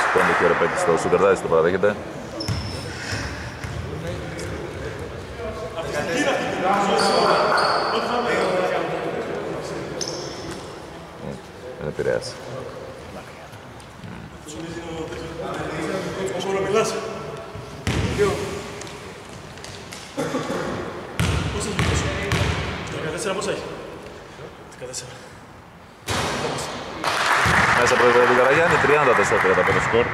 Σηκώνει και ο Ρεπέκης στο Σουγκαρδάτης το παραδέχεται. Δεν επηρέασε. Όσο μιλάς. Δύο. Πόσες μιλάς. 14 πόσα έχει. 14. Μέσα από τον Καραγιάννη, 34-35 σκορ.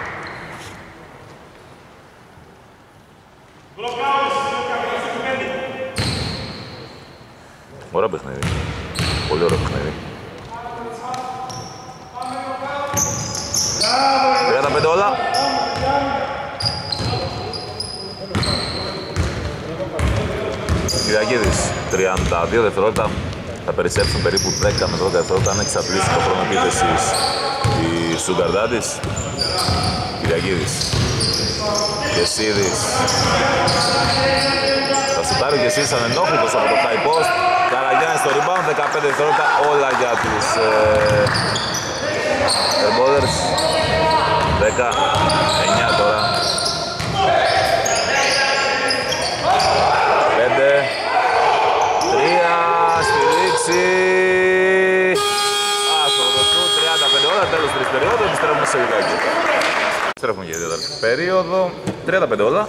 Ωραίο παιχνίδι. Πολύ ωραίο παιχνίδι. 35 όλα. Κυριακίδης, 32 δευτερόλεπτα. Θα περισσέψουν περίπου 10 με 12 δευτερόλεπτα αν εξαπλήσει το χρόνο επίθεσης η Σουγκαρδάτης. Κυριακίδης. Κεσίδης. Θα σουτάρει και εσείς ανενόχλητος από το high post. Καραγιάννης στο rebound, 15 δευτερόλεπτα όλα για τους ε, Airballers. 10, 9 τώρα. 5, 3, στη λήξη. Άστρο το σου, 35 ώρα, τέλος της περίοδου, επιστρέφουμε σε λιγάκι. Επιστρέφουμε για τέταρτη περίοδο, 35 όλα.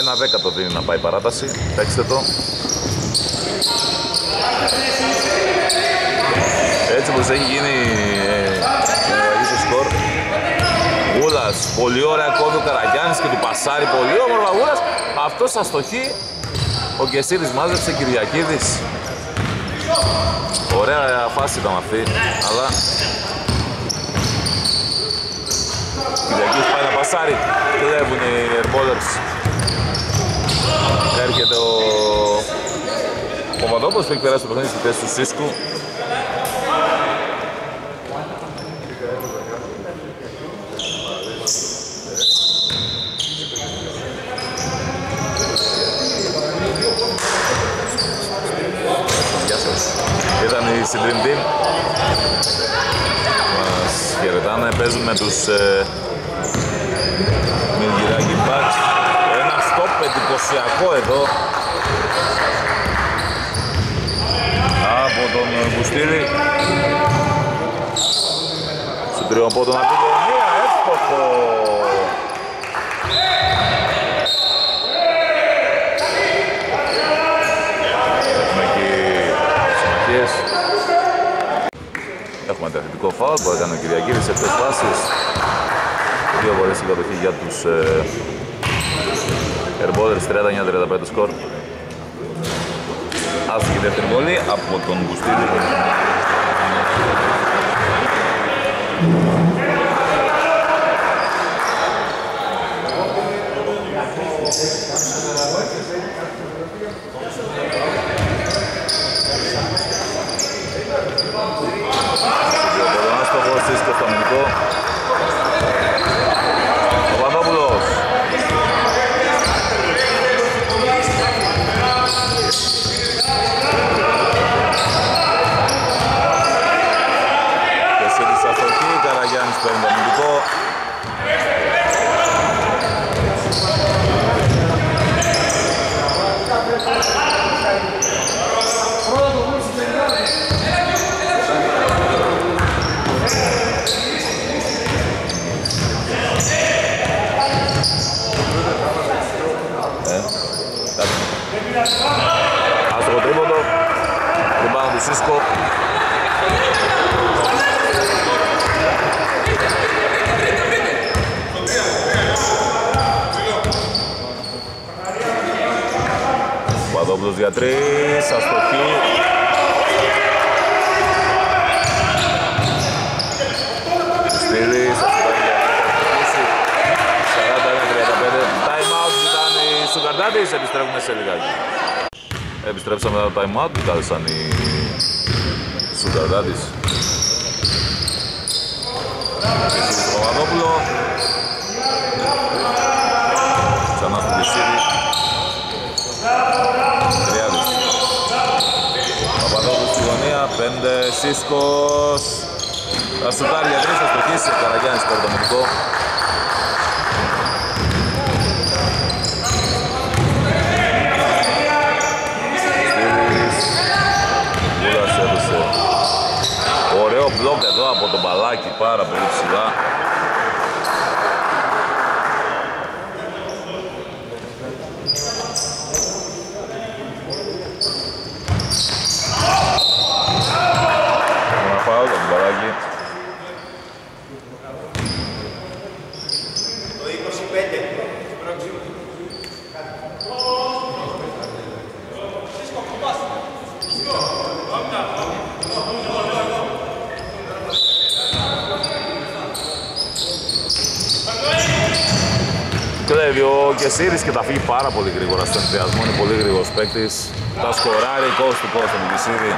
ένα δέκατο δίνει να πάει παράταση. Παίξτε το. Έτσι πως έχει γίνει ε, ε, στο σκορ. Γούλας, πολύ ωραία κόβει ο Καραγιάννης και του πασάρει πολύ όμορφα Γούλας. Αυτός αστοχή ο Γκεσίδης μάζεψε Κυριακίδης. Ωραία φάση ήταν αυτή, αλλά Κυριακίδης πάει να πασάρει. Κλέβουν οι Airballers. Έρχεται ο Παπαδόπουλος που έχει περάσει το παιχνίδι στη θέση του Σίσκου. Γεια σας. Ήταν η Dream Team. Μας χαιρετάνε. Παίζουν με τους ε, Μιλγυράκι Bucks. Ένα stop εντυπωσιακό εδώ. Από τον Μπουστήρη. Στον τριοπότο να πει μία εύστοχο. Έχουμε εκεί συμμαχίες. Έχουμε τεχνητικό φάουλ που έκανε ο Κυριακήρης σε αυτές τις φάσεις. Δύο βολές στην κατοχή για τους ε, Airballers 39-35 σκορ. Άστηκε η δεύτερη βολή από τον Μπουστίδη. Άστοχο, σύσκο στο αμυντικό. Ο Παπαδόπουλος. Κεσίδης αστοχή, Καραγιάννης παίρνει το αμυντικό. Άστοχο τρίποντο. Ριμπάνω του Σίσκο. Παδόπουλος για τρεις, αστοχή. Στήλης, αστοχή για τρεις, 41-35. Time out ήταν οι Σουγκαρντάτης, επιστρέφουμε σε λιγάκι. Επιστρέψαμε μετά το time out, που κάλεσαν οι Σουγκαρντάτης. Εσύ στο Παπαδόπουλο. Ξανά στον Κεσίδη. Τριάδης. Παπαδόπουλος στη γωνία, πέντε Σίσκος. Θα σουτάρει για τρεις, θα στοχίσει. Καραγιάννης παίρνει το μυντικό. Στήρης. Γούλας έδωσε. Ωραίο μπλοκ εδώ από τον μπαλάκι, πάρα πολύ ψηλά. Ένα φάουλ από τον μπαλάκι. Το 25. Κλέβει ο Κεσίρης και τα φύγει πάρα πολύ γρήγορα στον ενθουσιασμό. Είναι πολύ γρήγορος παίκτης. Τα σκοράρει coast to coast τον Κεσίρη.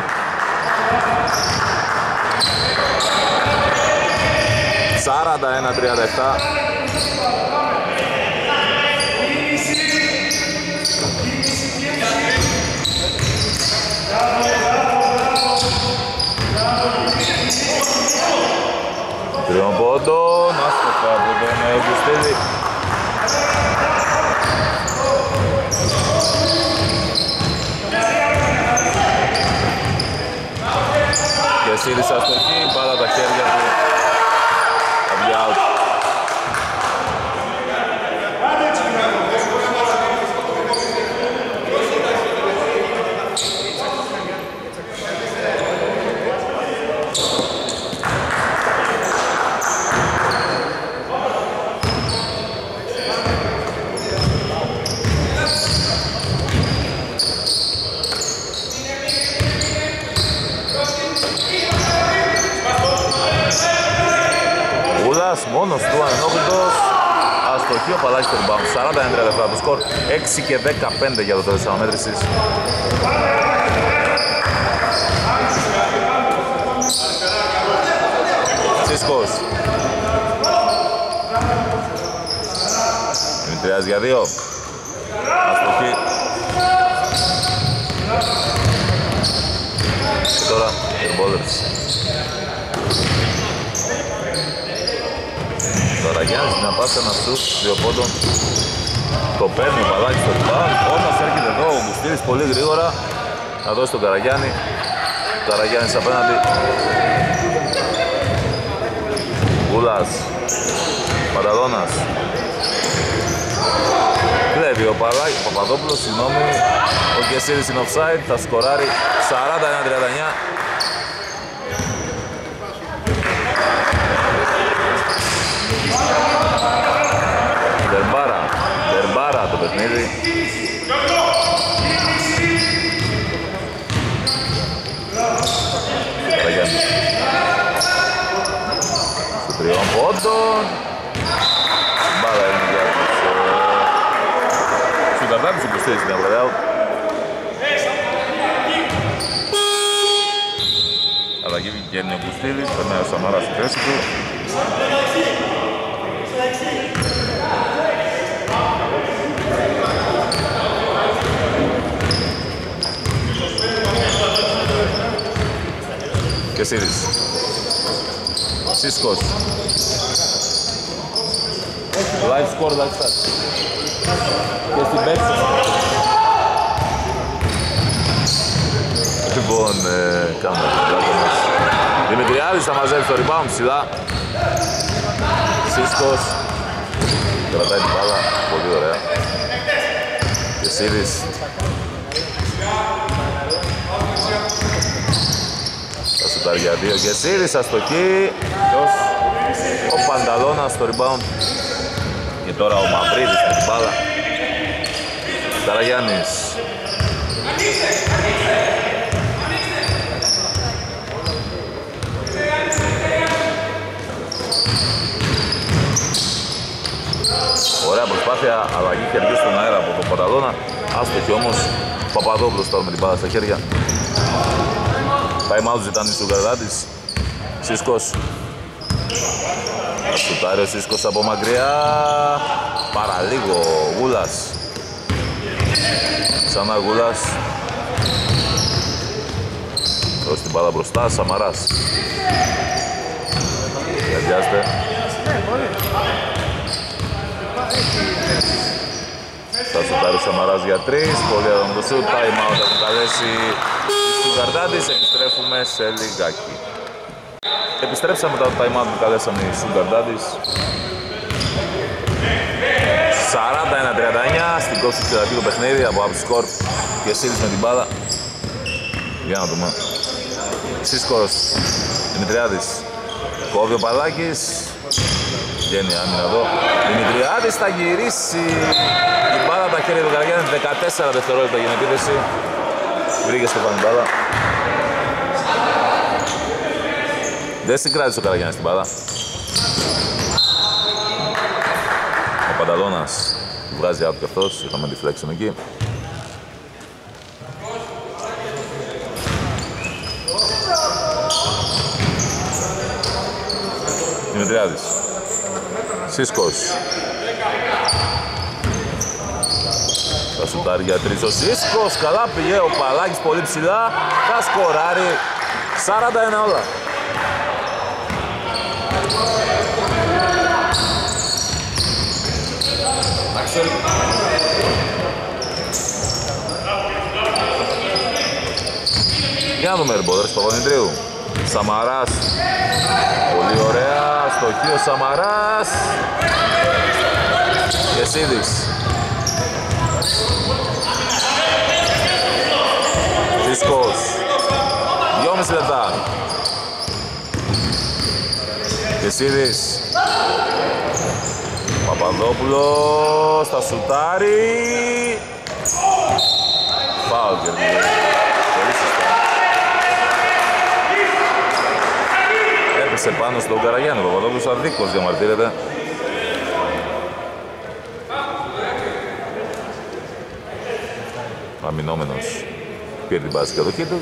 Σάραντα ένα τριάντα εφτά. Τριών πόντων, άστοχα από τον Μπουστέλη. Και σύρισα στο εκεί, μπάλα τα χέρια του. Θα βγει out. Γουλάς, μόνος του, ανενόχλητος. Αστοχή, ο Παλάκης στο rebound. 41 λεπτά το σκορ. 6 και 15 για το τέλος της αναμέτρησης. Τσίσκος. Δημητριάς για δύο. Αστοχή. Και τώρα, Airballers. Τώρα Γιάννης να πάσα ένας σουτ δύο πόντων. Το παίρνει ο Παλάκης στο rebound. Όμως έρχεται εδώ ο Γκουστίδης πολύ γρήγορα. Να δώσει τον Καραγιάννη. Καραγιάννης απέναντι. Γούλας. Πανταδόνας. Κλέβει ο Παλάκης, ο Παπαδόπουλος, συγγνώμη. Ο Κεσίρης είναι offside, θα σκοράρει 41-39. Παιχνίδι. Καραγιάννης. Στο τριών πόντων. Μπάλα είναι για τους... Στον Καρδάκης που στέζει την αγορά. Αλλαγή βγαίνει ο Μπουστίδης, περνάει ο Σαμαράς στη θέση του. Και Σύρης. Σίσκος. Live score like that. Και στην παίξη. Λοιπόν, ε, κάνουμε την πλάκα μας. Δημητριάδης θα μαζεύει το rebound ψηλά. Σίσκος. Κρατάει την μπάλα. Πολύ ωραία. Και Σύρης. Θα σουτάρει για δύο. Και Σύρης αστοχή. Ποιος; Ο Πανταλώνας στο rebound. Και τώρα ο Μαυρίδης με την μπάλα. Καραγιάννης. Ωραία προσπάθεια, αλλαγή χεριού στον αέρα από τον Πανταλώνα. Άστοχη όμως, Παπαδόπουλος τώρα με την μπάλα στα χέρια. Time out ζητάνε στον Καρδάτης. Σίσκος. Θα σουτάρει ο Σίσκος από μακριά. Παραλίγο, Γούλας. Ξανά Γούλας. Δώσει την μπάλα μπροστά, Σαμαράς. Χρειάζεται. Θα σουτάρει ο Σαμαράς για τρεις. Πολύ ωραίο το σουτ. Time out θα τον καλέσει του Καρδάτης. Επιστρέφουμε σε λιγάκι. Επιστρέψαμε μετά το time out που καλέσαμε οι Σουγκαρντάδης. 41-39 στην κόψη του θεραπείου παιχνίδι από Upscore και Σίλης με την μπάλα. Για να δούμε. Σύσκος Δημητριάδης. Κόβει ο Παλάκης. Βγαίνει άμυνα εδώ. Δημητριάδης θα γυρίσει την μπάλα τα χέρια του Καραγιάννη. 14 δευτερόλεπτα για την επίθεση. Βρήκε στο πάνω μπάλα. Δεν στην κράτησε ο Καραγιάννης την μπάλα. Ο Πανταλώνας βγάζει out και αυτός. Είχαμε τη flexion εκεί. Δημητριάδης. Σίσκος. Θα σουτάρει για τρεις ο Σίσκος. Καλά πήγε ο Παλάκης πολύ ψηλά. Θα σκοράρει 41 όλα. Για να δούμε ρεμπόδρες του Παπανιδρίου. Σαμαράς. Πολύ ωραία. Στοχή ο Σαμαράς. Και Σίδης. Φίσκος. Δυόμιση λεπτά. Και Σίδης. Παπαδόπουλος θα σουτάρει. Φάουλ κερδίζει. Πολύ σωστά. πέρασε πάνω στον Καραγιάννη. Ο Παπαδόπουλος αδίκως διαμαρτύρεται. Αμυνόμενος πήρε την πάση κατοχή του.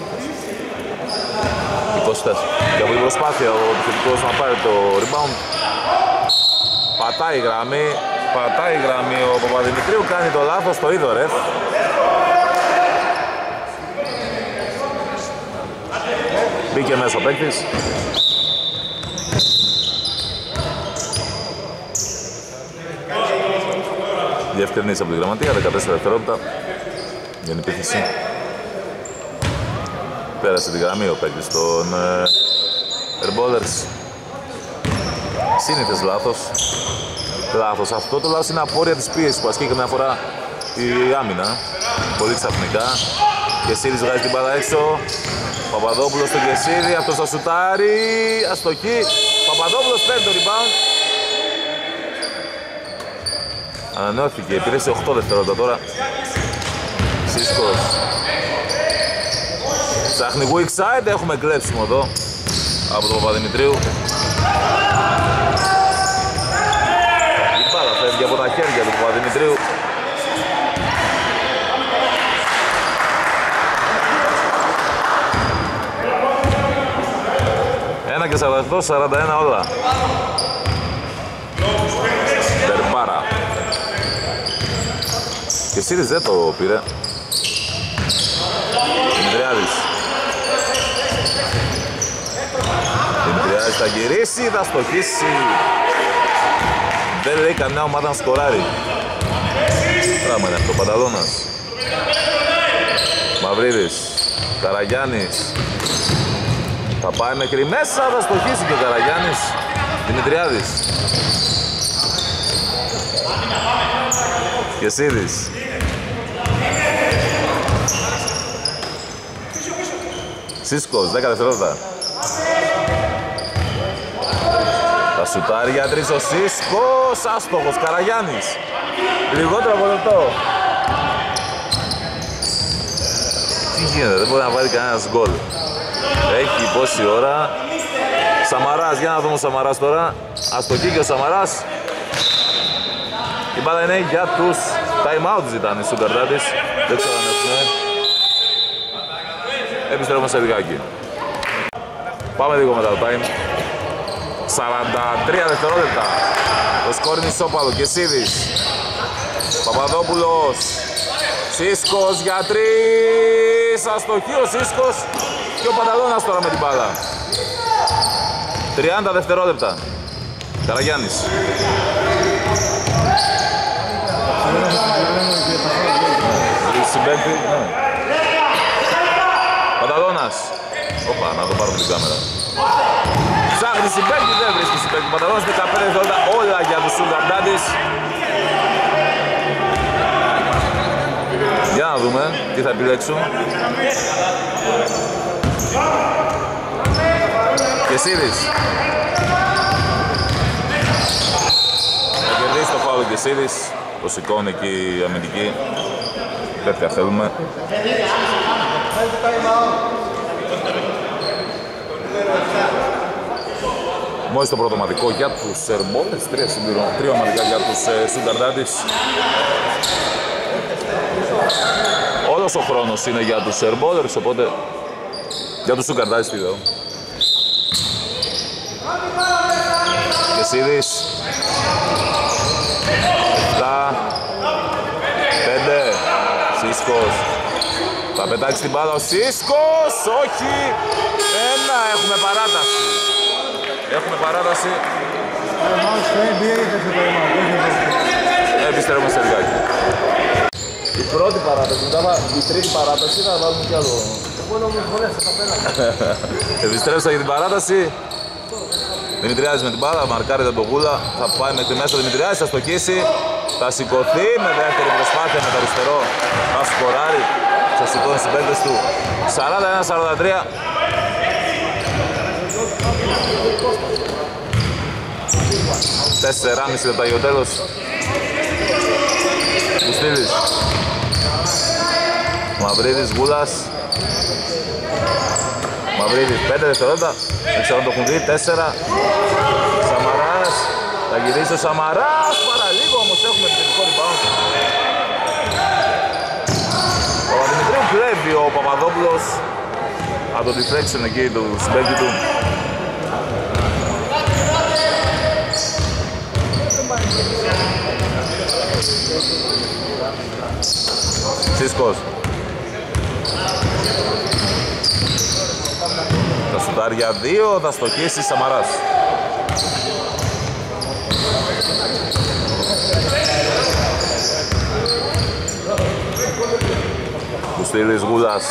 24. Και από την προσπάθεια ο επιθετικός να πάρει το rebound. Πατάει η γραμμή. Πατάει η γραμμή ο Παπαδημητρίου. Κάνει το λάθος το είδο ρεφ. Μπήκε μέσα ο παίκτης. Διευκρινής από τη γραμματεία, 14 δευτερόλεπτα για την επίθεση. Πέρασε τη γραμμή ο παίκτης των Airballers. Σύνηθες λάθος. Λάθος αυτό, το λάθος είναι απόρρια της πίεσης που ασκεί καμιά φορά η άμυνα. Πολύ ξαφνικά. Και Σύρις βγάζει την μπάλα έξω. Παπαδόπουλος στο Κεσίδη, αυτός θα σουτάρει, αστοχή. Παπαδόπουλος παίρνει το rebound. Ανανεώθηκε, πήρε σε 8 δευτερόλεπτα τώρα. Σίσκος. Ψάχνει weak side, έχουμε κλέψιμο εδώ από τον Παπαδημητρίου. Η μπάλα φεύγει από τα χέρια του Παπαδημητρίου. Ένα και 48, 41 όλα. Τερμπάρα. Και Σύρις δεν το πήρε. Δημητριάδης. Δημητριάδης θα γυρίσει, θα στοχίσει. Δεν λέει καμιά ομάδα να σκοράρει. Πράγμα είναι αυτό, Πανταλώνας. Μαυρίδης. Καραγιάννης. Θα πάει μέχρι μέσα, θα στοχίσει και ο Καραγιάννης. Δημητριάδης. Και Σίδης. Σίσκος, 10 δευτερόλεπτα. Τα σουτάρει για τρεις ο Σίσκος, άστοχος, Καραγιάννης. Λιγότερο από λεπτό. Τι γίνεται, δεν μπορεί να βάλει κανένας γκολ. Έχει πόση ώρα. Σαμαράς, για να δούμε ο Σαμαράς τώρα. Αστοχή και ο Σαμαράς. Η μπάλα είναι για τους time out ζητάνε στους καρτάτες. Δεν ξέρω αν έχουμε. Επιστρέφουμε σε λιγάκι. Πάμε λίγο μετά το time. 43 δευτερόλεπτα. Το σκόρ είναι ισόπαλος και Σίδης. Παπαδόπουλος. Σίσκος για τρεις. Αστοχή ο Σίσκος. Και ο Πανταλώνας τώρα με την μπάλα. 30 δευτερόλεπτα. Καραγιάννης. Συμπέμπτη, ναι. Πανταλώνας. Οπα, να το πάρω από την κάμερα. Ψάχνει συμπέμπτη, δεν βρίσκει συμπέμπτη. Πανταλώνας 15 δευτερόλεπτα όλα για τους Σουλγαρντάντες. Για να δούμε τι θα επιλέξουν. Και Σίδης. Θα κερδίσει το φάουλο και Σίδης. Το σηκώνει εκεί η αμυντική. Τέτοια θέλουμε. Μόλις το πρώτο μαδικό για τους Ερμπόλες, τρία, συμπληρω... τρία ομαδικά για τους ε, Σουγκαρντάτης. Όλος ο χρόνος είναι για τους Ερμπόλερς, οπότε για τους Σουγκαρντάτης τι λέω. Και Σίδης. 7. 5. Σίσκος. Θα πετάξει την μπάλα ο Σίσκος. Όχι. Ένα. Έχουμε παράταση. Έχουμε παράταση. Επιστρέφουμε σε λιγάκι. Η πρώτη παράταση, μετά η τρίτη παράταση θα βάλουμε κι άλλο. Επιστρέψα για την παράταση. Δημητριάδης με την μπάλα, μαρκάρει τον Γούλα, θα πάει μέχρι μέσα ο Δημητριάδης, θα στοχίσει, θα σηκωθεί με δεύτερη προσπάθεια με το αριστερό, θα σκοράρει, θα σηκώνει στις παίκτες του. 41-43. Τέσσεράμιση λεπτά για το τέλος. Κουστίδης. Μαυρίδης, Γούλας. Μαυρίδης 5 δευτερόλεπτα. Δεν ξέρω αν το έχουν δει. 4. Σαμαράς. Θα γυρίσει ο Σαμαράς. Παραλίγο όμως έχουμε επιθετικό rebound. Ο Παπαδημητρίου κλέβει ο Παπαδόπουλος. Από το deflection εκεί του συμπέκτη του. Σίσκος. Θα σουτάρει για δύο, θα στοχίσει Σαμαράς. Κουστήλης Γούλας.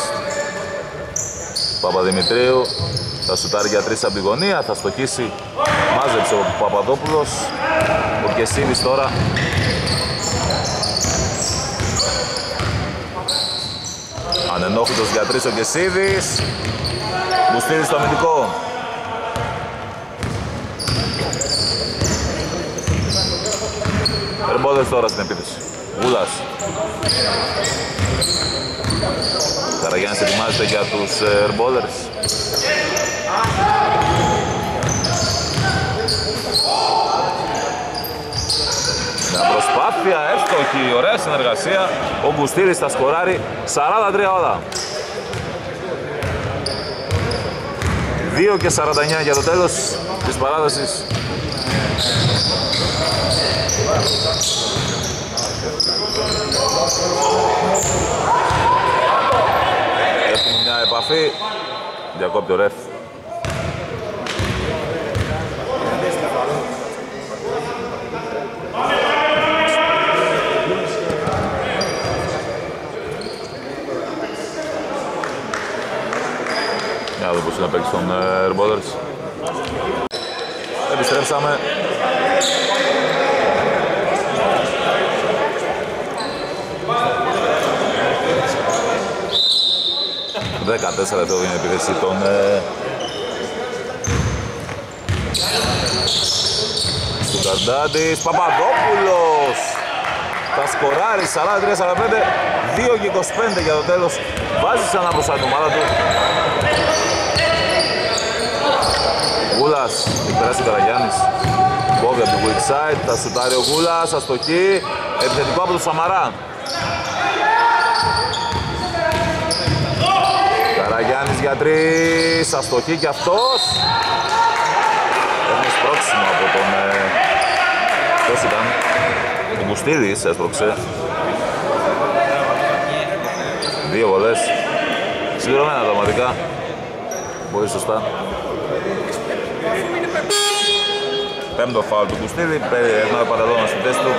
Παπαδημητρίου. Θα σουτάρει για τρεις από τη γωνία, θα στοχίσει. Μάζεψε ο Παπαδόπουλος. Ο Κεσίνης τώρα Ανενόχλητος για τρεις ο Κεσίδης Μπουστήρι στο αμυντικό. Ερμπόδες τώρα στην επίθεση. Γούλας. Καραγιάννης ετοιμάζεται για τους Ερμπόδερς προσπάθεια εύστοχη, ωραία συνεργασία. Ο Γκουστήρης θα σκοράρει 43 όλα. 2 και 49 για το τέλος της παράδοσης. Έχουμε μια επαφή. Διακόπτει ο ρεφ. Για να δω πώς είναι να παίξει τον Airballers. Επιστρέψαμε. Δεκατέσσερα εδώ είναι η επίθεση των ε, του Καρντάντης. Παπαδόπουλος θα σκοράρει 43-45 2 και 25 για το τέλος βάζει ξανά μπροστά την ομάδα του Γούλας, έχει περάσει ο Καραγιάννης Κόβει από το weak side, θα σουτάρει ο Γούλας, αστοχή επιθετικό από τον Σαμαρά. Καραγιάννης για τρεις, αστοχή και αυτός. Έχουμε σπρώξιμο από τον... Ε... Ποιος ήταν, ο Μπουστίδης έσπρωξε. Δύο βολές. Συμπληρωμένα πραγματικά Πολύ σωστά Πέμπτο φάουλ του Κουστίδη, περνάει ο Πανταλώνας στη θέση του.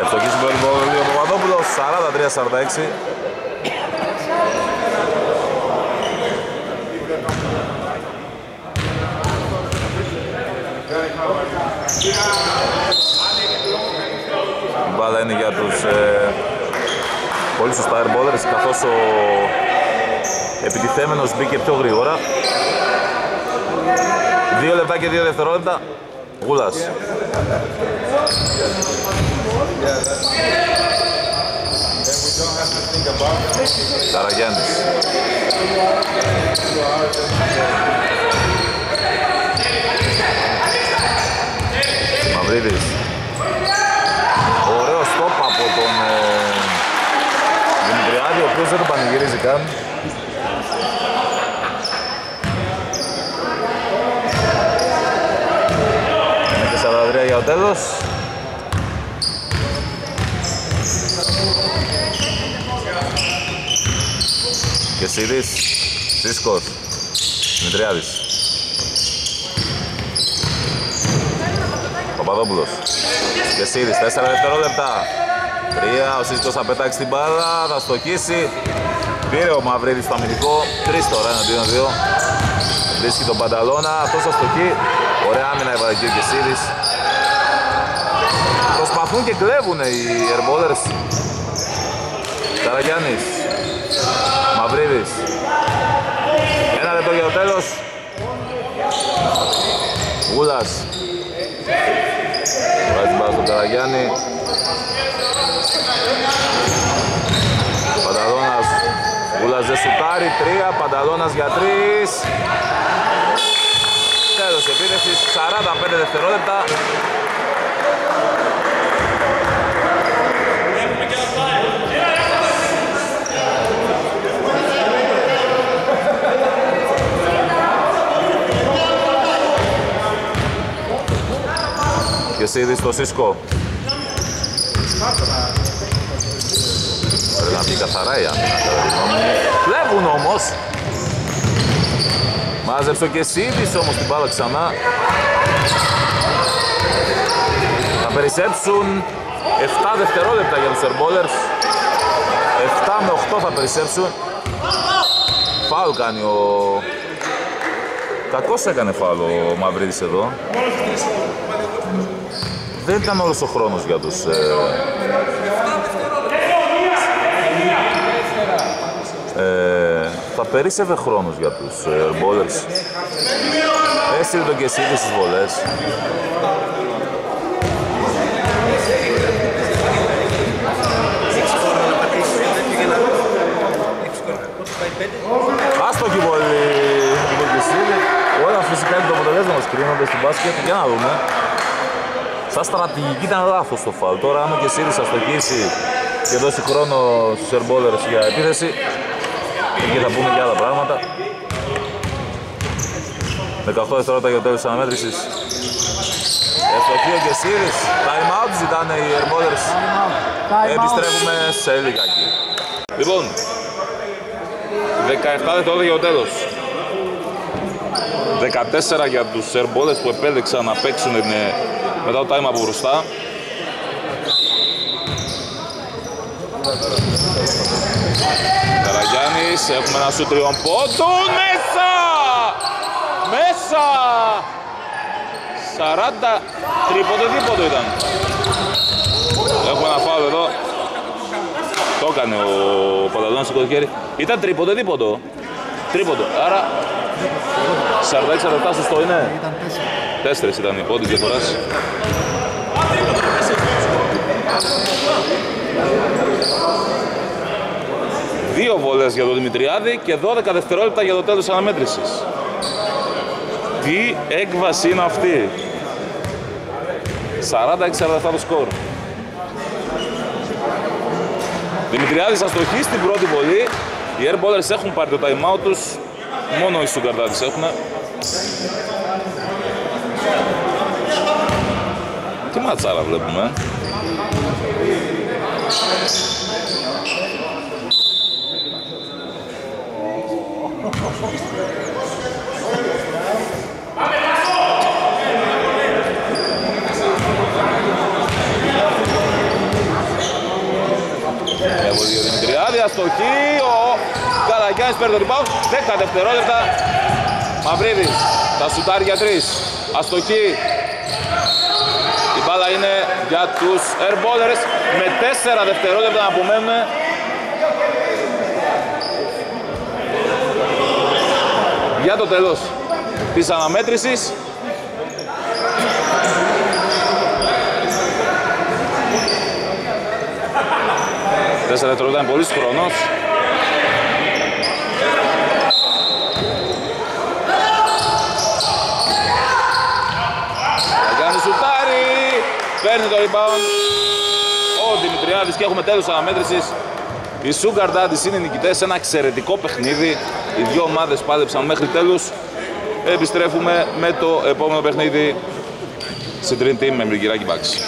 Ευτοχή στην πρώτη βολή ο Παπαδόπουλος, 43-46. Η μπάλα είναι για τους ε, πολύ σωστά airballers καθώς ο επιτιθέμενος μπήκε πιο γρήγορα. Δύο λεπτά και δύο δευτερόλεπτα. Γούλας. Καραγιάννης. Μαυρίδης. Ωραίο στόπ από τον ε, Δημητριάδη, ο οποίος δεν τον πανηγυρίζει καν. Είναι και 43 για το τέλος. Και Σίδης, Σίσκος, Δημητριάδης. Παπαδόπουλος. Και Σίδης, 4 δευτερόλεπτα. 3, ο Σίσκος θα πετάξει την μπάλα, θα στοχίσει. Πήρε ο Μαυρίδης στο αμυντικό, 3 τώρα, εναντίον 2. Βρίσκει τον Πανταλώνα, αυτός θα στοχεί. Ωραία άμυνα έβαλε και ο Κεσίδης. Προσπαθούν και κλέβουν οι Airballers. Καραγιάννης. Μαυρίδης. Ένα τέλος. Γούλας. Βάζει μπάλα στον Καραγιάννη. Πανταλώνας. Γούλας δεν σουτάρει. Τρία. Πανταλώνας για τρεις. Τέλος επίθεσης. 45 δευτερόλεπτα. Και εσύ στο Σίσκο. Πρέπει να πει καθαρά η άμυνα κατά τη γνώμη μου. Βλέπουν όμως. Μάζεψε ο Κεσίδης όμως την μπάλα ξανά. Θα περισσέψουν 7 δευτερόλεπτα για τους Airballers. 7 με 8 θα περισσέψουν. Φάουλ κάνει ο... Κακώς έκανε φάουλ ο Μαυρίδης εδώ. Δεν ήταν όλος ο χρόνος για τους... Ε... θα περίσσευε χρόνος για τους ε, bowlers. Έστειλε τον Κεσίδη στις βολές. Άστοχη πολύ τον Κεσίδη. Όλα φυσικά είναι το αποτελέσμα μας κρίνονται στην μπάσκετ. Για να δούμε. Σαν στρατηγική ήταν λάθος το φάουλ. Τώρα άμα και Σύρις αστοχίσει και δώσει χρόνο στους Airballers για επίθεση, εκεί θα πούμε και άλλα πράγματα. 18 δευτερόλεπτα για το τέλος της αναμέτρησης. Ευστοχή ο Κεσίρης, time out ζητάνε οι Airballers. Επιστρέφουμε σε λιγάκι. Λοιπόν, 17 δευτερόλεπτα για το τέλος. 14 για τους Airballers που επέλεξαν να παίξουν ε, μετά το time από μπροστά. Καραγιάννης, έχουμε ένα σου τριών πόντων, μέσα! Μέσα! 40 τρίποντο δίποντο ήταν. Έχουμε ένα φάουλ εδώ. Το έκανε ο Πανταλώνας στο χέρι. Ήταν τρίποντο δίποντο. Τρίποντο. Άρα 46-47 σωστό είναι. Ήταν τέσσερα. Τέσσερις ήταν οι πόντοι διαφοράς. Δύο βολές για τον Δημητριάδη και 12 δευτερόλεπτα για το τέλος της αναμέτρησης. Τι έκβαση είναι αυτή. 46-47 το σκορ. Δημητριάδης αστοχή στην πρώτη βολή. Οι Airballers έχουν πάρει το time out τους. Μόνο οι Σουγκαρδάτες έχουν. Τι ματσάρα βλέπουμε. Ε; Έχω δύο Δημητριάδη, αστοχή, ο Καραγιάννης παίρνει το rebound, 10 δευτερόλεπτα. Μαυρίδης, τα σουτάρει για τρεις, αστοχή. Η μπάλα είναι για τους airballers με 4 δευτερόλεπτα να απομένουν. Για το τέλος της αναμέτρησης. Τέσσερα δευτερόλεπτα είναι πολύς χρόνος. Γιάννης σουτάρει, παίρνει το rebound ο Δημητριάδης και έχουμε τέλος αναμέτρησης. Οι Sugar Daddies είναι νικητές σε ένα εξαιρετικό παιχνίδι. Οι δύο ομάδες πάλεψαν μέχρι τέλους. Επιστρέφουμε με το επόμενο παιχνίδι στην Dream Team με Μυργκυράκη Μπάξη.